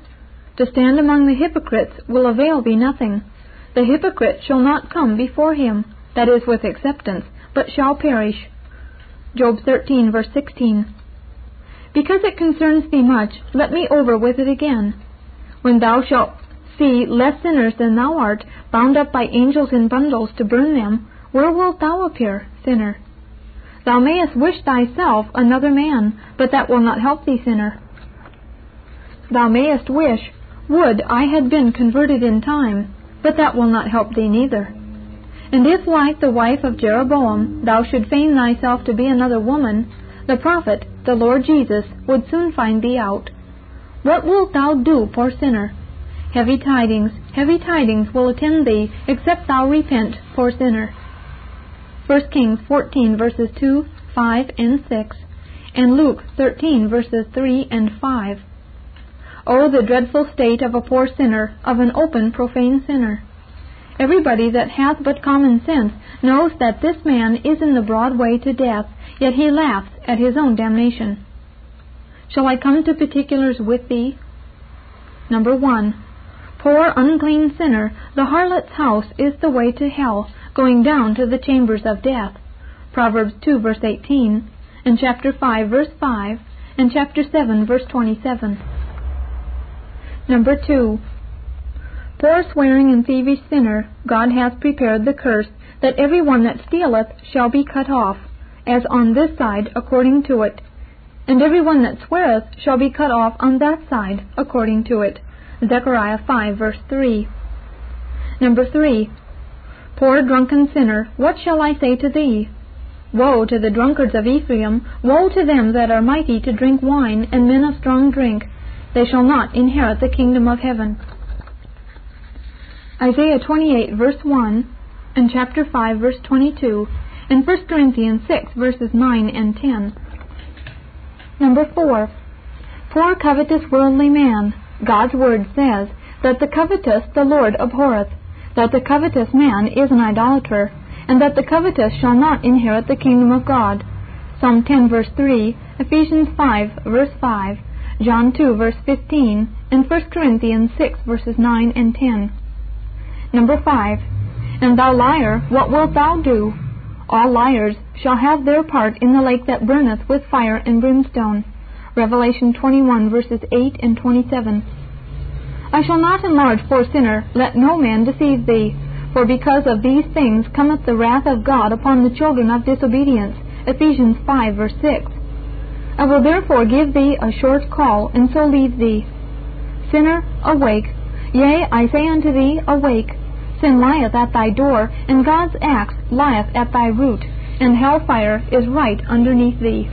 To stand among the hypocrites will avail thee nothing. The hypocrite shall not come before him, that is with acceptance, but shall perish. Job 13 verse 16. Because it concerns thee much, let me over with it again. When thou shalt see less sinners than thou art, bound up by angels in bundles to burn them, where wilt thou appear, sinner? Thou mayest wish thyself another man, but that will not help thee, sinner. Thou mayest wish, Would I had been converted in time, but that will not help thee neither. And if, like the wife of Jeroboam, thou should feign thyself to be another woman, the prophet, the Lord Jesus, would soon find thee out. What wilt thou do, poor sinner? Heavy tidings, heavy tidings will attend thee, except thou repent, poor sinner. 1 Kings 14 verses 2, 5, and 6, and Luke 13 verses 3 and 5. Oh, the dreadful state of a poor sinner, of an open, profane sinner. Everybody that hath but common sense knows that this man is in the broad way to death, yet he laughs at his own damnation. Shall I come to particulars with thee? Number one. Poor unclean sinner, the harlot's house is the way to hell, going down to the chambers of death. Proverbs 2 verse 18, and chapter 5 verse 5, and chapter 7 verse 27. Number 2. Poor swearing and thievish sinner, God hath prepared the curse, that every one that stealeth shall be cut off, as on this side according to it, and every one that sweareth shall be cut off on that side according to it. Zechariah 5 verse 3. Number 3. Poor drunken sinner, what shall I say to thee? Woe to the drunkards of Ephraim, woe to them that are mighty to drink wine and men of strong drink, they shall not inherit the kingdom of heaven. Isaiah 28 verse 1 and chapter 5 verse 22 and 1 Corinthians 6 verses 9 and 10. Number 4. Poor covetous worldly man, God's word says that the covetous the Lord abhorreth, that the covetous man is an idolater, and that the covetous shall not inherit the kingdom of God. Psalm 10 verse 3, Ephesians 5 verse 5, John 2 verse 15, and 1 Corinthians 6 verses 9 and 10. Number 5. And thou liar, what wilt thou do? All liars shall have their part in the lake that burneth with fire and brimstone. Revelation 21 verses 8 and 27. I shall not enlarge, poor sinner, let no man deceive thee. For because of these things cometh the wrath of God upon the children of disobedience. Ephesians 5 verse 6. I will therefore give thee a short call, and so leave thee. Sinner, awake. Yea, I say unto thee, awake. Sin lieth at thy door, and God's axe lieth at thy root, and hell fire is right underneath thee.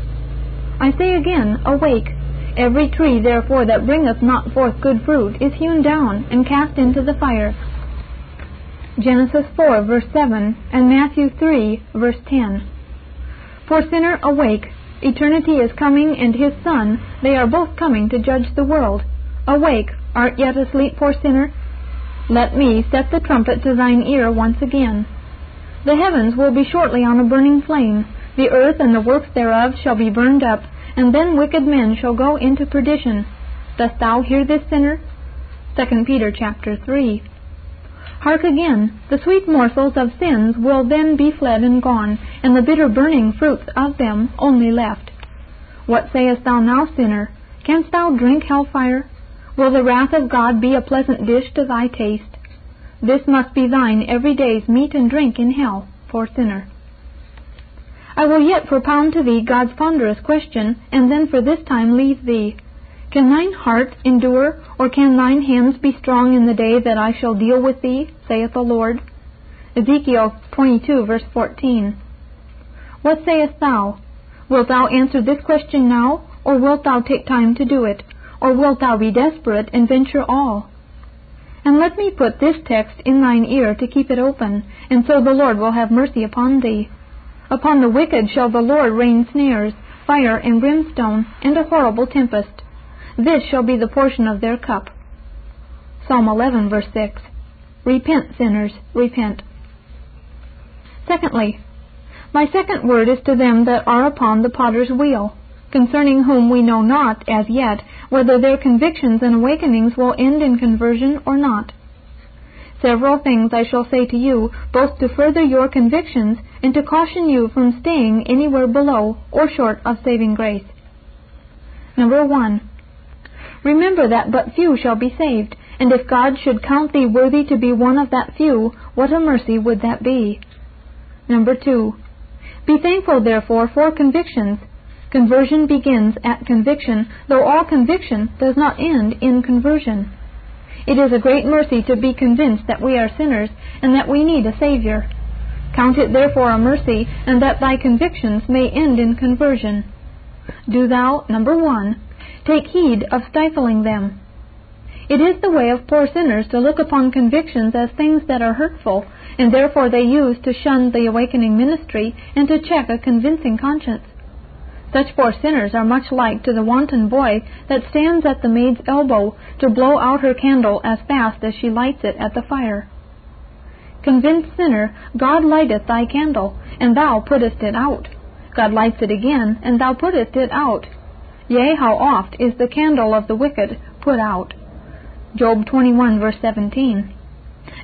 I say again, awake. Every tree therefore that bringeth not forth good fruit is hewn down, and cast into the fire. Genesis 4, verse 7, and Matthew 3, verse 10. For sinner, awake! Eternity is coming, and his Son, they are both coming to judge the world. Awake! Art yet asleep, poor sinner? Let me set the trumpet to thine ear once again. The heavens will be shortly on a burning flame, the earth and the works thereof shall be burned up, and then wicked men shall go into perdition. Dost thou hear this, sinner? 2 Peter chapter 3. Hark again, the sweet morsels of sins will then be fled and gone, and the bitter burning fruits of them only left. What sayest thou now, sinner? Canst thou drink hell fire? Will the wrath of God be a pleasant dish to thy taste? This must be thine every day's meat and drink in hell, poor sinner. I will yet propound to thee God's ponderous question, and then for this time leave thee. Can thine heart endure, or can thine hands be strong in the day that I shall deal with thee, saith the Lord? Ezekiel 22, verse 14. What sayest thou? Wilt thou answer this question now, or wilt thou take time to do it? or wilt thou be desperate and venture all? And let me put this text in thine ear to keep it open, and so the Lord will have mercy upon thee. Upon the wicked shall the Lord rain snares, fire and brimstone, and a horrible tempest. This shall be the portion of their cup. Psalm 11, verse 6. Repent, sinners, repent. Secondly, my second word is to them that are upon the potter's wheel concerning whom we know not, as yet, whether their convictions and awakenings will end in conversion or not. Several things I shall say to you, both to further your convictions and to caution you from staying anywhere below or short of saving grace. Number one. Remember that but few shall be saved, and if God should count thee worthy to be one of that few, what a mercy would that be? Number two. Be thankful, therefore, for convictions, Conversion begins at conviction, though all conviction does not end in conversion. It is a great mercy to be convinced that we are sinners and that we need a Savior. Count it therefore a mercy, and that thy convictions may end in conversion. Do thou, number one, take heed of stifling them. It is the way of poor sinners to look upon convictions as things that are hurtful, and therefore they use to shun the awakening ministry and to check a convincing conscience. Such poor sinners are much like to the wanton boy that stands at the maid's elbow to blow out her candle as fast as she lights it at the fire. Convinced sinner, God lighteth thy candle, and thou puttest it out. God lights it again, and thou puttest it out. Yea, how oft is the candle of the wicked put out? Job 21, verse 17.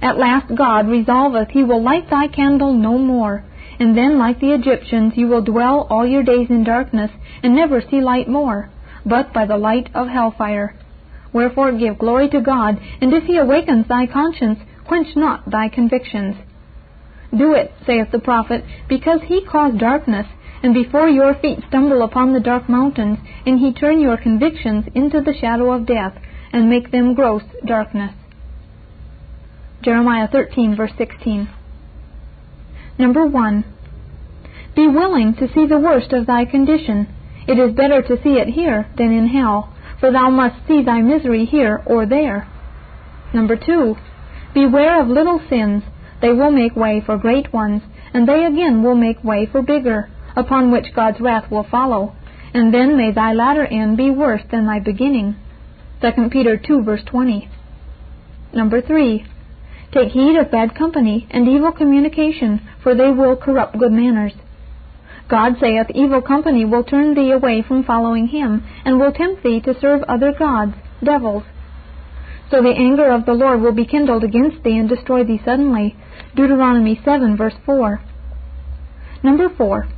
At last God resolveth he will light thy candle no more, and then, like the Egyptians, you will dwell all your days in darkness, and never see light more, but by the light of hellfire. Wherefore give glory to God, and if he awakens thy conscience, quench not thy convictions. Do it, saith the prophet, because he caused darkness, and before your feet stumble upon the dark mountains, and he turn your convictions into the shadow of death, and make them gross darkness. Jeremiah 13, verse 16. Number one, be willing to see the worst of thy condition. It is better to see it here than in hell, for thou must see thy misery here or there. Number two, beware of little sins. They will make way for great ones, and they again will make way for bigger, upon which God's wrath will follow. And then may thy latter end be worse than thy beginning. 2 Peter 2 verse 20. Number three, Take heed of bad company and evil communication, for they will corrupt good manners. God saith, Evil company will turn thee away from following him, and will tempt thee to serve other gods, devils. So the anger of the Lord will be kindled against thee and destroy thee suddenly. Deuteronomy 7, verse 4. Number 4.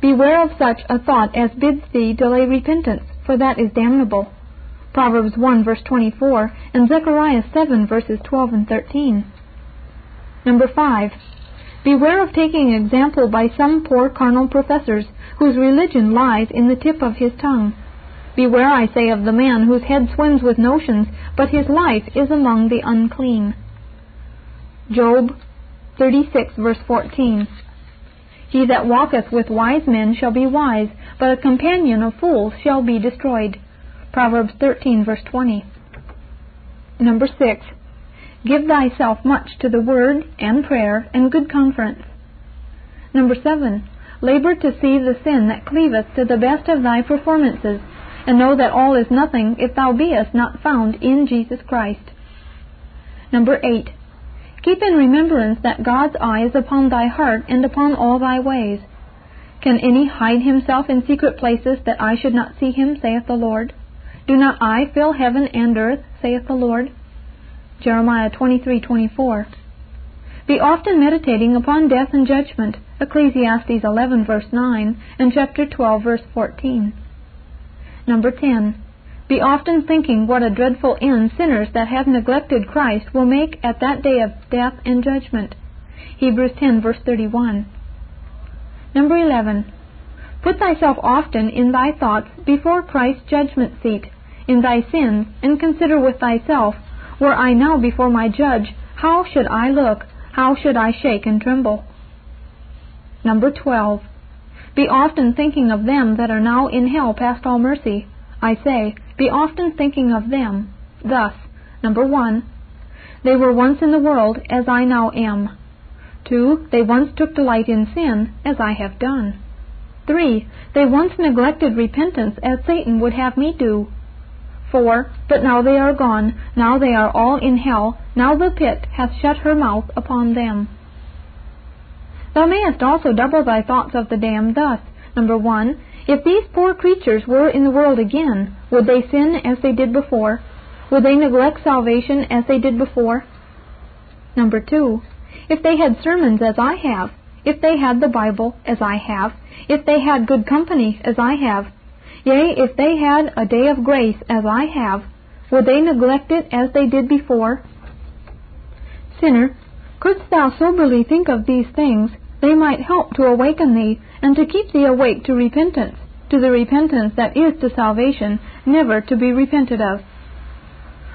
Beware of such a thought as bids thee delay repentance, for that is damnable. Proverbs 1 verse 24, and Zechariah 7 verses 12 and 13. Number 5. Beware of taking example by some poor carnal professors, whose religion lies in the tip of his tongue. Beware, I say, of the man whose head swims with notions, but his life is among the unclean. Job 36 verse 14. He that walketh with wise men shall be wise, but a companion of fools shall be destroyed. Proverbs 13, verse 20. Number 6. Give thyself much to the word and prayer and good conference. Number seven, labor to see the sin that cleaveth to the best of thy performances, and know that all is nothing if thou beest not found in Jesus Christ. Number eight, keep in remembrance that God's eye is upon thy heart and upon all thy ways. Can any hide himself in secret places that I should not see him, saith the Lord? Do not I fill heaven and earth, saith the Lord? Jeremiah 23:24. Be often meditating upon death and judgment. Ecclesiastes 11 verse 9 and chapter 12 verse 14. Number 10. Be often thinking what a dreadful end sinners that have neglected Christ will make at that day of death and judgment. Hebrews 10 verse 31. Number 11. Put thyself often in thy thoughts before Christ's judgment seat, in thy sins, and consider with thyself were I now before my judge, how should I look? How should I shake and tremble? Number 12. Be often thinking of them that are now in hell past all mercy. I say, be often thinking of them. Thus, number 1. They were once in the world as I now am. 2. They once took delight in sin as I have done. 3. They once neglected repentance as Satan would have me do. 4. But now they are gone, now they are all in hell, now the pit hath shut her mouth upon them. Thou mayest also double thy thoughts of the damned thus. Number one, if these poor creatures were in the world again, would they sin as they did before? Would they neglect salvation as they did before? Number two, if they had sermons as I have, if they had the Bible as I have, if they had good company as I have, Yea, if they had a day of grace as I have, would they neglect it as they did before? Sinner, couldst thou soberly think of these things, they might help to awaken thee, and to keep thee awake to repentance, to the repentance that is to salvation, never to be repented of.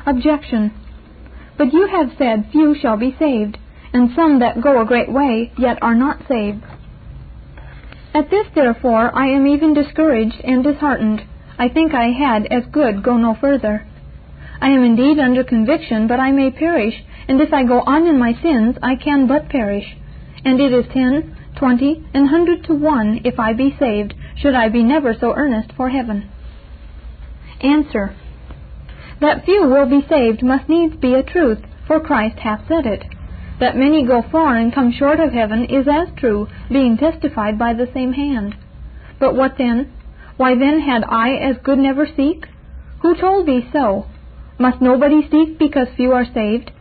Objection. But you have said, Few shall be saved, and some that go a great way, yet are not saved. At this, therefore, I am even discouraged and disheartened. I think I had as good go no further. I am indeed under conviction, but I may perish, and if I go on in my sins, I can but perish. And it is ten, twenty, and hundred to one if I be saved, should I be never so earnest for heaven. Answer. That few will be saved must needs be a truth, for Christ hath said it. That many go far and come short of heaven is as true, being testified by the same hand. But what then? Why then had I as good never seek? Who told thee so? Must nobody seek because few are saved?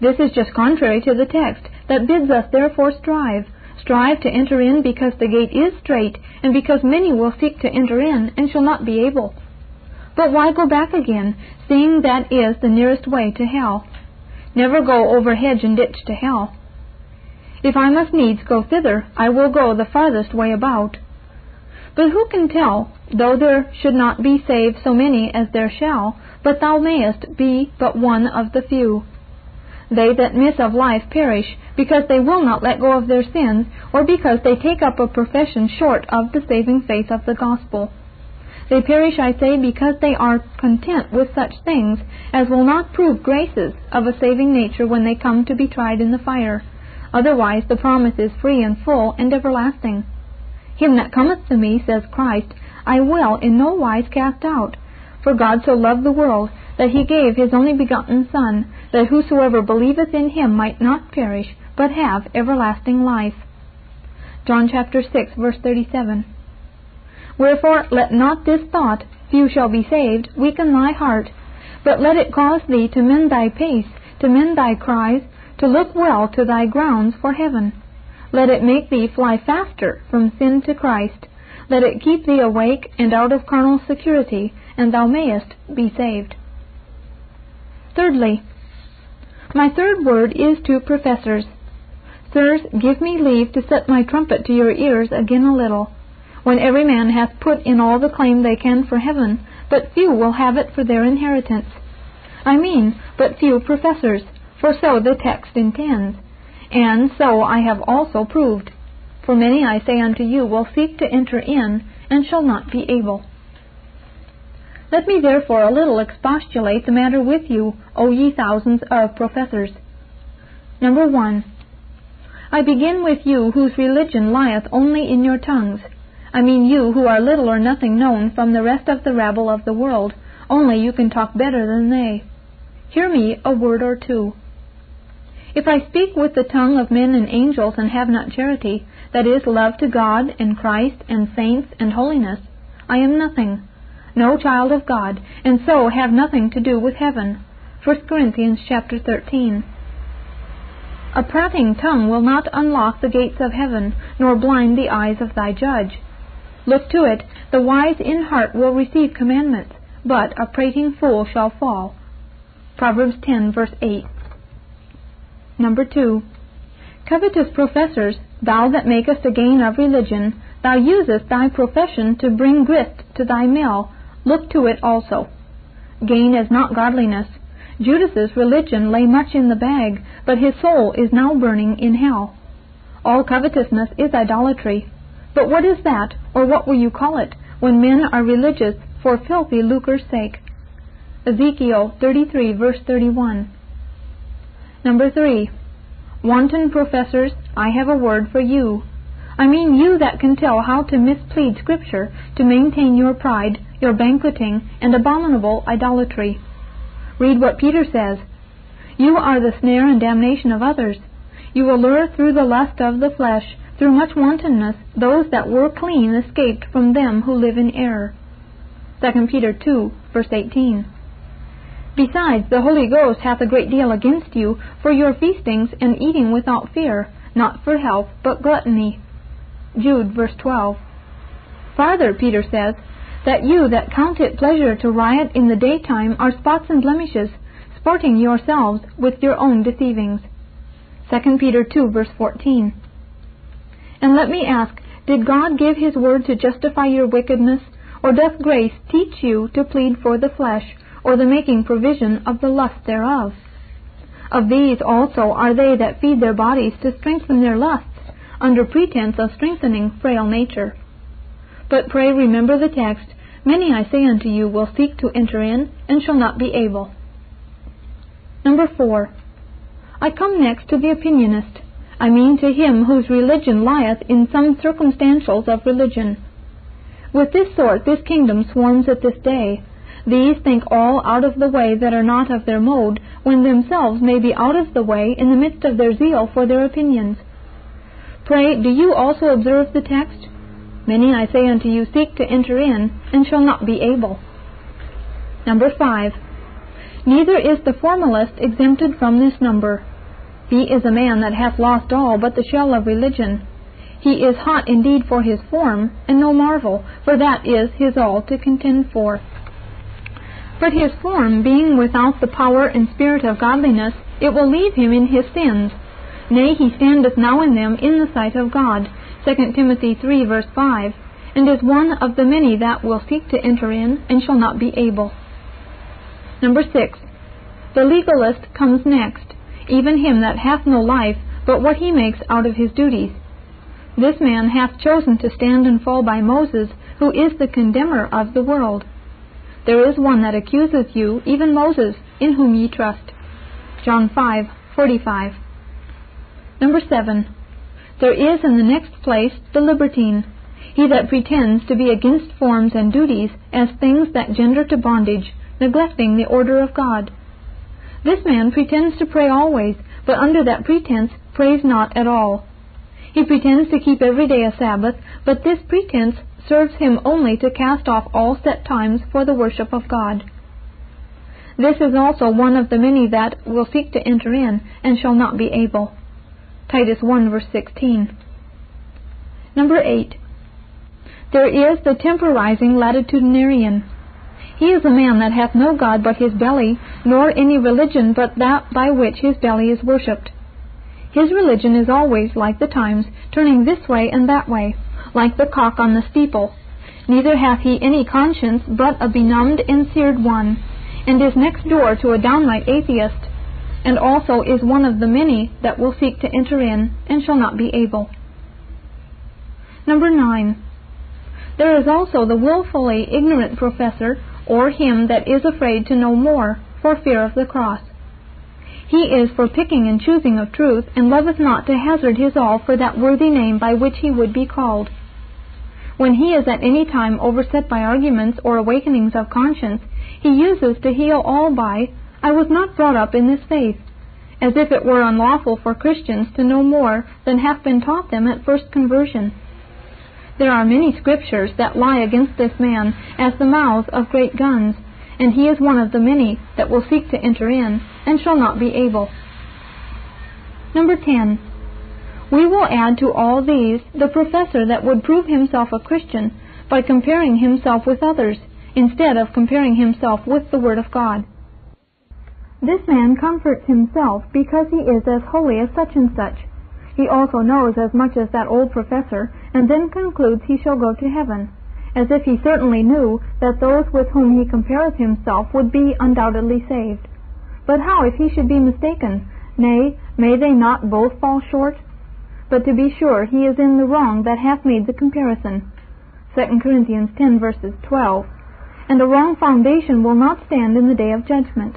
This is just contrary to the text, that bids us therefore strive. Strive to enter in because the gate is strait, and because many will seek to enter in, and shall not be able. But why go back again, seeing that is the nearest way to hell? Never go over hedge and ditch to hell. If I must needs go thither, I will go the farthest way about. But who can tell, though there should not be saved so many as there shall, but thou mayest be but one of the few. They that miss of life perish, because they will not let go of their sins, or because they take up a profession short of the saving faith of the gospel. They perish, I say, because they are content with such things as will not prove graces of a saving nature when they come to be tried in the fire. Otherwise the promise is free and full and everlasting. Him that cometh to me, says Christ, I will in no wise cast out. For God so loved the world that he gave his only begotten Son, that whosoever believeth in him might not perish, but have everlasting life. John chapter 6, verse 37. Wherefore let not this thought, few shall be saved, weaken thy heart, but let it cause thee to mend thy pace, to mend thy cries, to look well to thy grounds for heaven. Let it make thee fly faster from sin to Christ. Let it keep thee awake and out of carnal security, and thou mayest be saved. Thirdly, my third word is to professors. Sirs, give me leave to set my trumpet to your ears again a little when every man hath put in all the claim they can for heaven, but few will have it for their inheritance. I mean, but few professors, for so the text intends, and so I have also proved. For many, I say unto you, will seek to enter in, and shall not be able. Let me therefore a little expostulate the matter with you, O ye thousands of professors. Number one. I begin with you whose religion lieth only in your tongues. I mean you who are little or nothing known from the rest of the rabble of the world, only you can talk better than they. Hear me a word or two. If I speak with the tongue of men and angels and have not charity, that is, love to God and Christ and saints and holiness, I am nothing, no child of God, and so have nothing to do with heaven. 1 Corinthians chapter 13. A prating tongue will not unlock the gates of heaven, nor blind the eyes of thy judge. Look to it, the wise in heart will receive commandments, but a prating fool shall fall. Proverbs 10 verse 8. Number 2. Covetous professors, thou that makest a gain of religion, thou usest thy profession to bring grist to thy mill, look to it also. Gain is not godliness. Judas's religion lay much in the bag, but his soul is now burning in hell. All covetousness is idolatry. But what is that, or what will you call it, when men are religious for filthy lucre's sake? Ezekiel 33 verse 31. Number 3. Wanton professors, I have a word for you. I mean you that can tell how to misplead Scripture to maintain your pride, your banqueting, and abominable idolatry. Read what Peter says. You are the snare and damnation of others. You allure through the lust of the flesh, through much wantonness, those that were clean escaped from them who live in error. 2 Peter 2, verse 18. Besides, the Holy Ghost hath a great deal against you for your feastings and eating without fear, not for health, but gluttony. Jude, verse 12. Farther, Peter says, that you that count it pleasure to riot in the daytime are spots and blemishes, sporting yourselves with your own deceivings. 2 Peter 2, verse 14. And let me ask, did God give his word to justify your wickedness, or doth grace teach you to plead for the flesh, or the making provision of the lust thereof. Of these also are they that feed their bodies to strengthen their lusts, under pretense of strengthening frail nature. But pray remember the text, Many, I say unto you, will seek to enter in, and shall not be able. Number four. I come next to the opinionist. I mean to him whose religion lieth in some circumstantials of religion. With this sort this kingdom swarms at this day, these think all out of the way that are not of their mode, when themselves may be out of the way in the midst of their zeal for their opinions. Pray, do you also observe the text? Many, I say unto you, seek to enter in, and shall not be able. Number five. Neither is the formalist exempted from this number. He is a man that hath lost all but the shell of religion. He is hot indeed for his form, and no marvel, for that is his all to contend for. But his form being without the power and spirit of godliness, it will leave him in his sins. Nay, he standeth now in them in the sight of God. 2 Timothy 3 verse 5, and is one of the many that will seek to enter in, and shall not be able. Number 6. The legalist comes next, even him that hath no life, but what he makes out of his duties. This man hath chosen to stand and fall by Moses, who is the condemner of the world. There is one that accuseth you, even Moses, in whom ye trust. John 5:45. Number 7. There is in the next place the libertine, he that pretends to be against forms and duties as things that gender to bondage, neglecting the order of God. This man pretends to pray always, but under that pretense prays not at all. He pretends to keep every day a Sabbath, but this pretense serves him only to cast off all set times for the worship of God. This is also one of the many that will seek to enter in, and shall not be able. Titus 1 verse 16. Number 8. There is the temporizing latitudinarian. He is a man that hath no God but his belly, nor any religion but that by which his belly is worshipped. His religion is always, like the times, turning this way and that way, like the cock on the steeple. Neither hath he any conscience but a benumbed and seared one, and is next door to a downright atheist, and also is one of the many that will seek to enter in, and shall not be able. Number 9. There is also the wilfully ignorant professor, or him that is afraid to know more, for fear of the cross. He is for picking and choosing of truth, and loveth not to hazard his all for that worthy name by which he would be called. When he is at any time overset by arguments or awakenings of conscience, he uses to heal all by, I was not brought up in this faith, as if it were unlawful for Christians to know more than hath been taught them at first conversion. There are many scriptures that lie against this man as the mouths of great guns, and he is one of the many that will seek to enter in, and shall not be able. Number 10. We will add to all these the professor that would prove himself a Christian by comparing himself with others, instead of comparing himself with the Word of God. This man comforts himself because he is as holy as such and such. He also knows as much as that old professor, and then concludes he shall go to heaven as if he certainly knew that those with whom he compares himself would be undoubtedly saved. But how if he should be mistaken? Nay, may they not both fall short? But to be sure he is in the wrong that hath made the comparison. 2 Corinthians 10 verses 12. And a wrong foundation will not stand in the day of judgment.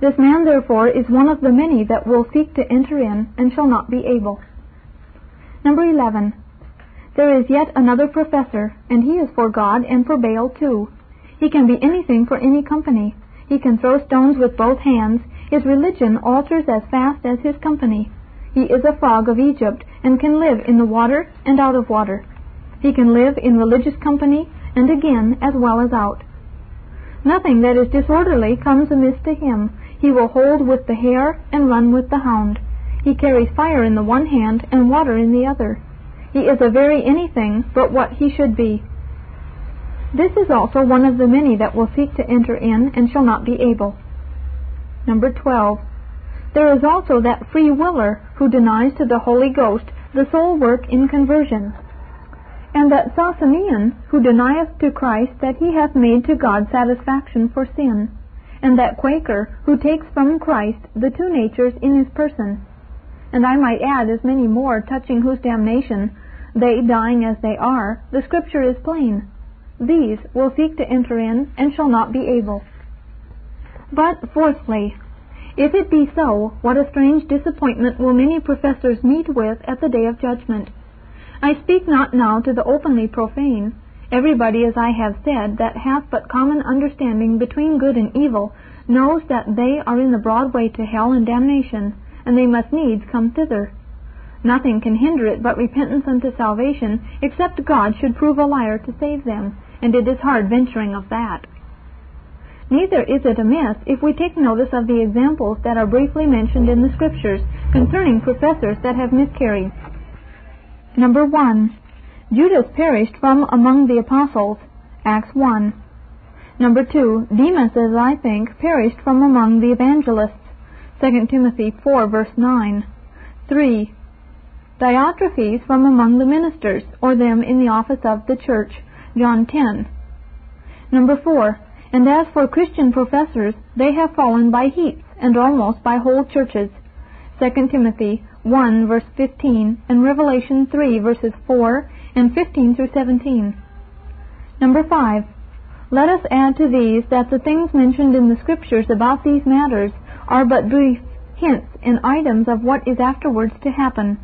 This man therefore is one of the many that will seek to enter in, and shall not be able. Number 11. There is yet another professor, and he is for God and for Baal too. He can be anything for any company. He can throw stones with both hands. His religion alters as fast as his company. He is a frog of Egypt, and can live in the water and out of water. He can live in religious company, and again as well as out. Nothing that is disorderly comes amiss to him. He will hold with the hare and run with the hound. He carries fire in the one hand and water in the other. He is a very anything but what he should be. This is also one of the many that will seek to enter in and shall not be able. Number 12. There is also that free willer who denies to the Holy Ghost the sole work in conversion, and that Socinian who denieth to Christ that he hath made to God satisfaction for sin, and that Quaker who takes from Christ the two natures in his person. And I might add as many more touching whose damnation they dying as they are, the Scripture is plain. These will seek to enter in, and shall not be able. But, fourthly, if it be so, what a strange disappointment will many professors meet with at the day of judgment. I speak not now to the openly profane. Everybody, as I have said, that hath but common understanding between good and evil, knows that they are in the broad way to hell and damnation, and they must needs come thither. Nothing can hinder it but repentance unto salvation, except God should prove a liar to save them, and it is hard venturing of that. Neither is it amiss if we take notice of the examples that are briefly mentioned in the Scriptures concerning professors that have miscarried. Number 1. Judas perished from among the apostles. Acts 1. Number 2. Demas, as I think, perished from among the evangelists. 2 Timothy 4 verse 9. 3. Diotrephes from among the ministers, or them in the office of the church. John 10. Number 4. And as for Christian professors, they have fallen by heaps, and almost by whole churches. 2 Timothy 1 verse 15, and Revelation 3 verses 4 and 15 through 17. Number 5. Let us add to these that the things mentioned in the Scriptures about these matters are but brief hints and items of what is afterwards to happen.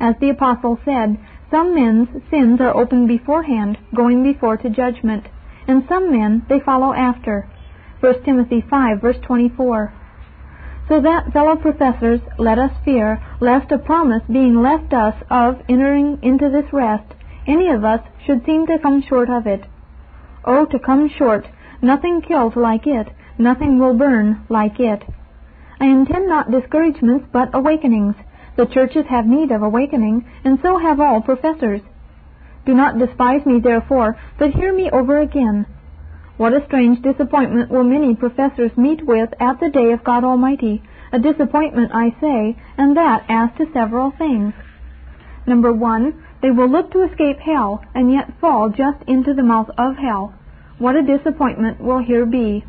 As the Apostle said, some men's sins are opened beforehand, going before to judgment, and some men they follow after. 1 Timothy 5 verse 24. So that, fellow professors, let us fear, lest a promise being left us of entering into this rest, any of us should seem to come short of it. Oh, to come short! Nothing kills like it, nothing will burn like it. I intend not discouragements, but awakenings. The churches have need of awakening, and so have all professors. Do not despise me, therefore, but hear me over again. What a strange disappointment will many professors meet with at the day of God Almighty, a disappointment, I say, and that as to several things. Number one, they will look to escape hell, and yet fall just into the mouth of hell. What a disappointment will here be.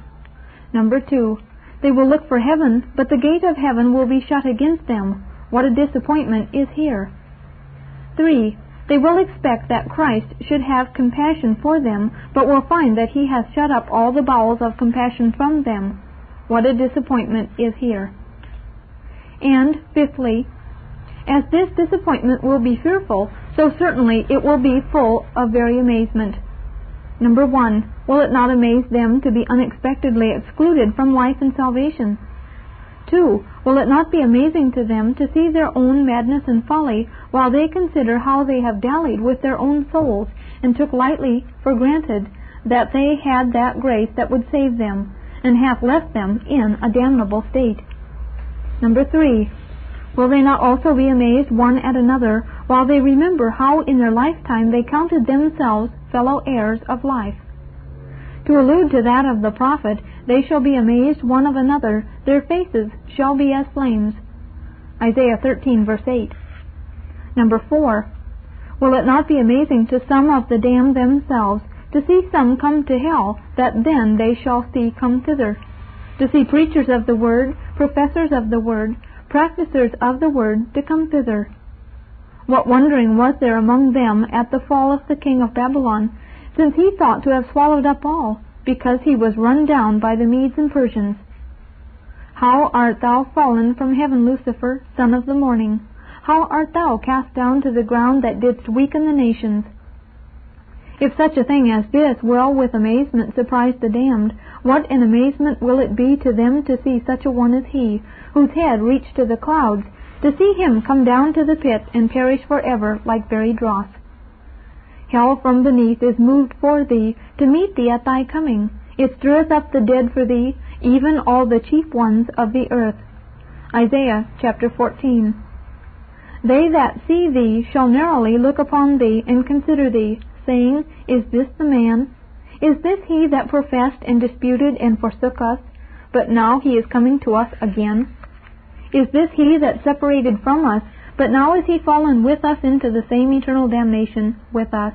Number two, they will look for heaven, but the gate of heaven will be shut against them. What a disappointment is here. 3. They will expect that Christ should have compassion for them, but will find that he has shut up all the bowels of compassion from them. What a disappointment is here. And, fifthly, as this disappointment will be fearful, so certainly it will be full of very amazement. Number one, will it not amaze them to be unexpectedly excluded from life and salvation? Two, will it not be amazing to them to see their own madness and folly while they consider how they have dallied with their own souls and took lightly for granted that they had that grace that would save them, and hath left them in a damnable state? Number three, Will they not also be amazed one at another, while they remember how in their lifetime they counted themselves fellow heirs of life? To allude to that of the prophet, they shall be amazed one of another, their faces shall be as flames. Isaiah 13, verse 8. Number 4. Will it not be amazing to some of the damned themselves to see some come to hell, that then they shall see come thither? To see preachers of the word, professors of the word, practisers of the word, to come thither. What wondering was there among them at the fall of the king of Babylon, since he thought to have swallowed up all, because he was run down by the Medes and Persians? How art thou fallen from heaven, Lucifer, son of the morning? How art thou cast down to the ground that didst weaken the nations? If such a thing as this will with amazement surprise the damned, what an amazement will it be to them to see such a one as he, whose head reached to the clouds, to see him come down to the pit and perish for ever like buried dross. Hell from beneath is moved for thee, to meet thee at thy coming. It stirreth up the dead for thee, even all the chief ones of the earth. Isaiah chapter 14. They that see thee shall narrowly look upon thee and consider thee, saying, Is this the man? Is this he that professed and disputed and forsook us? But now he is coming to us again. Is this he that separated from us, but now is he fallen with us into the same eternal damnation with us?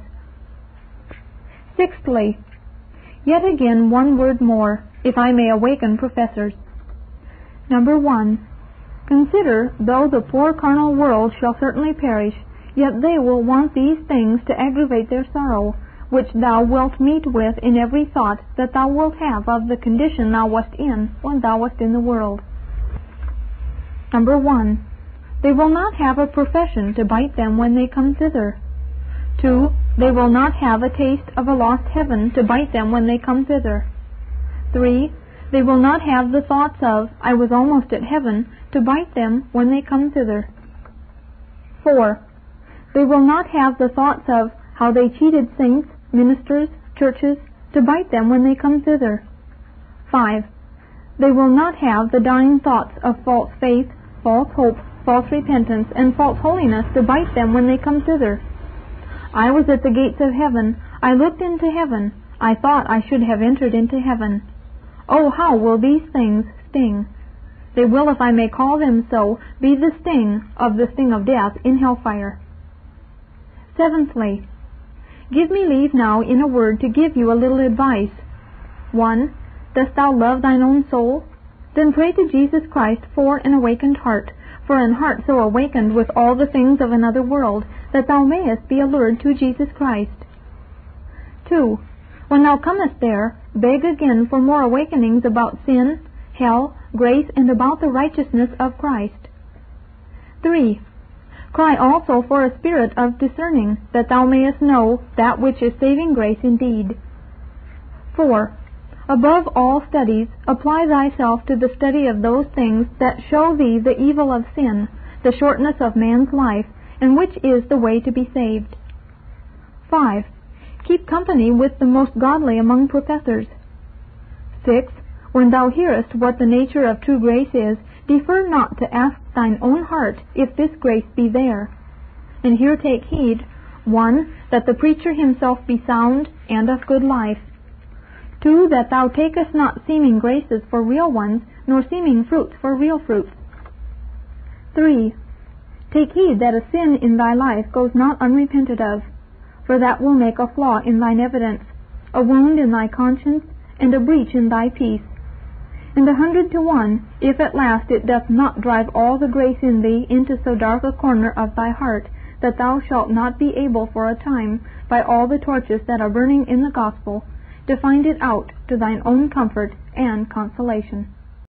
Sixthly, yet again one word more, if I may awaken professors. Number one, consider, though the poor carnal world shall certainly perish, yet they will want these things to aggravate their sorrow, which thou wilt meet with in every thought that thou wilt have of the condition thou wast in when thou wast in the world. Number one, they will not have a profession to bite them when they come thither. Two, they will not have a taste of a lost heaven to bite them when they come thither. Three, they will not have the thoughts of, I was almost at heaven, to bite them when they come thither. Four, they will not have the thoughts of how they cheated saints, ministers, churches, to bite them when they come thither. Five, they will not have the dying thoughts of false faith, false hope, false repentance, and false holiness to bite them when they come thither. I was at the gates of heaven. I looked into heaven. I thought I should have entered into heaven. Oh, how will these things sting? They will, if I may call them so, be the sting of the sting of death in hellfire. Seventhly, give me leave now in a word to give you a little advice. One, dost thou love thine own soul? Then pray to Jesus Christ for an awakened heart, for an heart so awakened with all the things of another world, that thou mayest be allured to Jesus Christ. 2. When thou comest there, beg again for more awakenings about sin, hell, grace, and about the righteousness of Christ. 3. Cry also for a spirit of discerning, that thou mayest know that which is saving grace indeed. 4. Above all studies, apply thyself to the study of those things that show thee the evil of sin, the shortness of man's life, and which is the way to be saved. 5. Keep company with the most godly among professors. 6. When thou hearest what the nature of true grace is, defer not to ask thine own heart if this grace be there. And here take heed, 1. That the preacher himself be sound and of good life. Two, that thou takest not seeming graces for real ones, nor seeming fruits for real fruits. Three, take heed that a sin in thy life goes not unrepented of, for that will make a flaw in thine evidence, a wound in thy conscience, and a breach in thy peace. And a hundred to one, if at last it doth not drive all the grace in thee into so dark a corner of thy heart, that thou shalt not be able for a time, by all the torches that are burning in the gospel, to find it out to thine own comfort and consolation.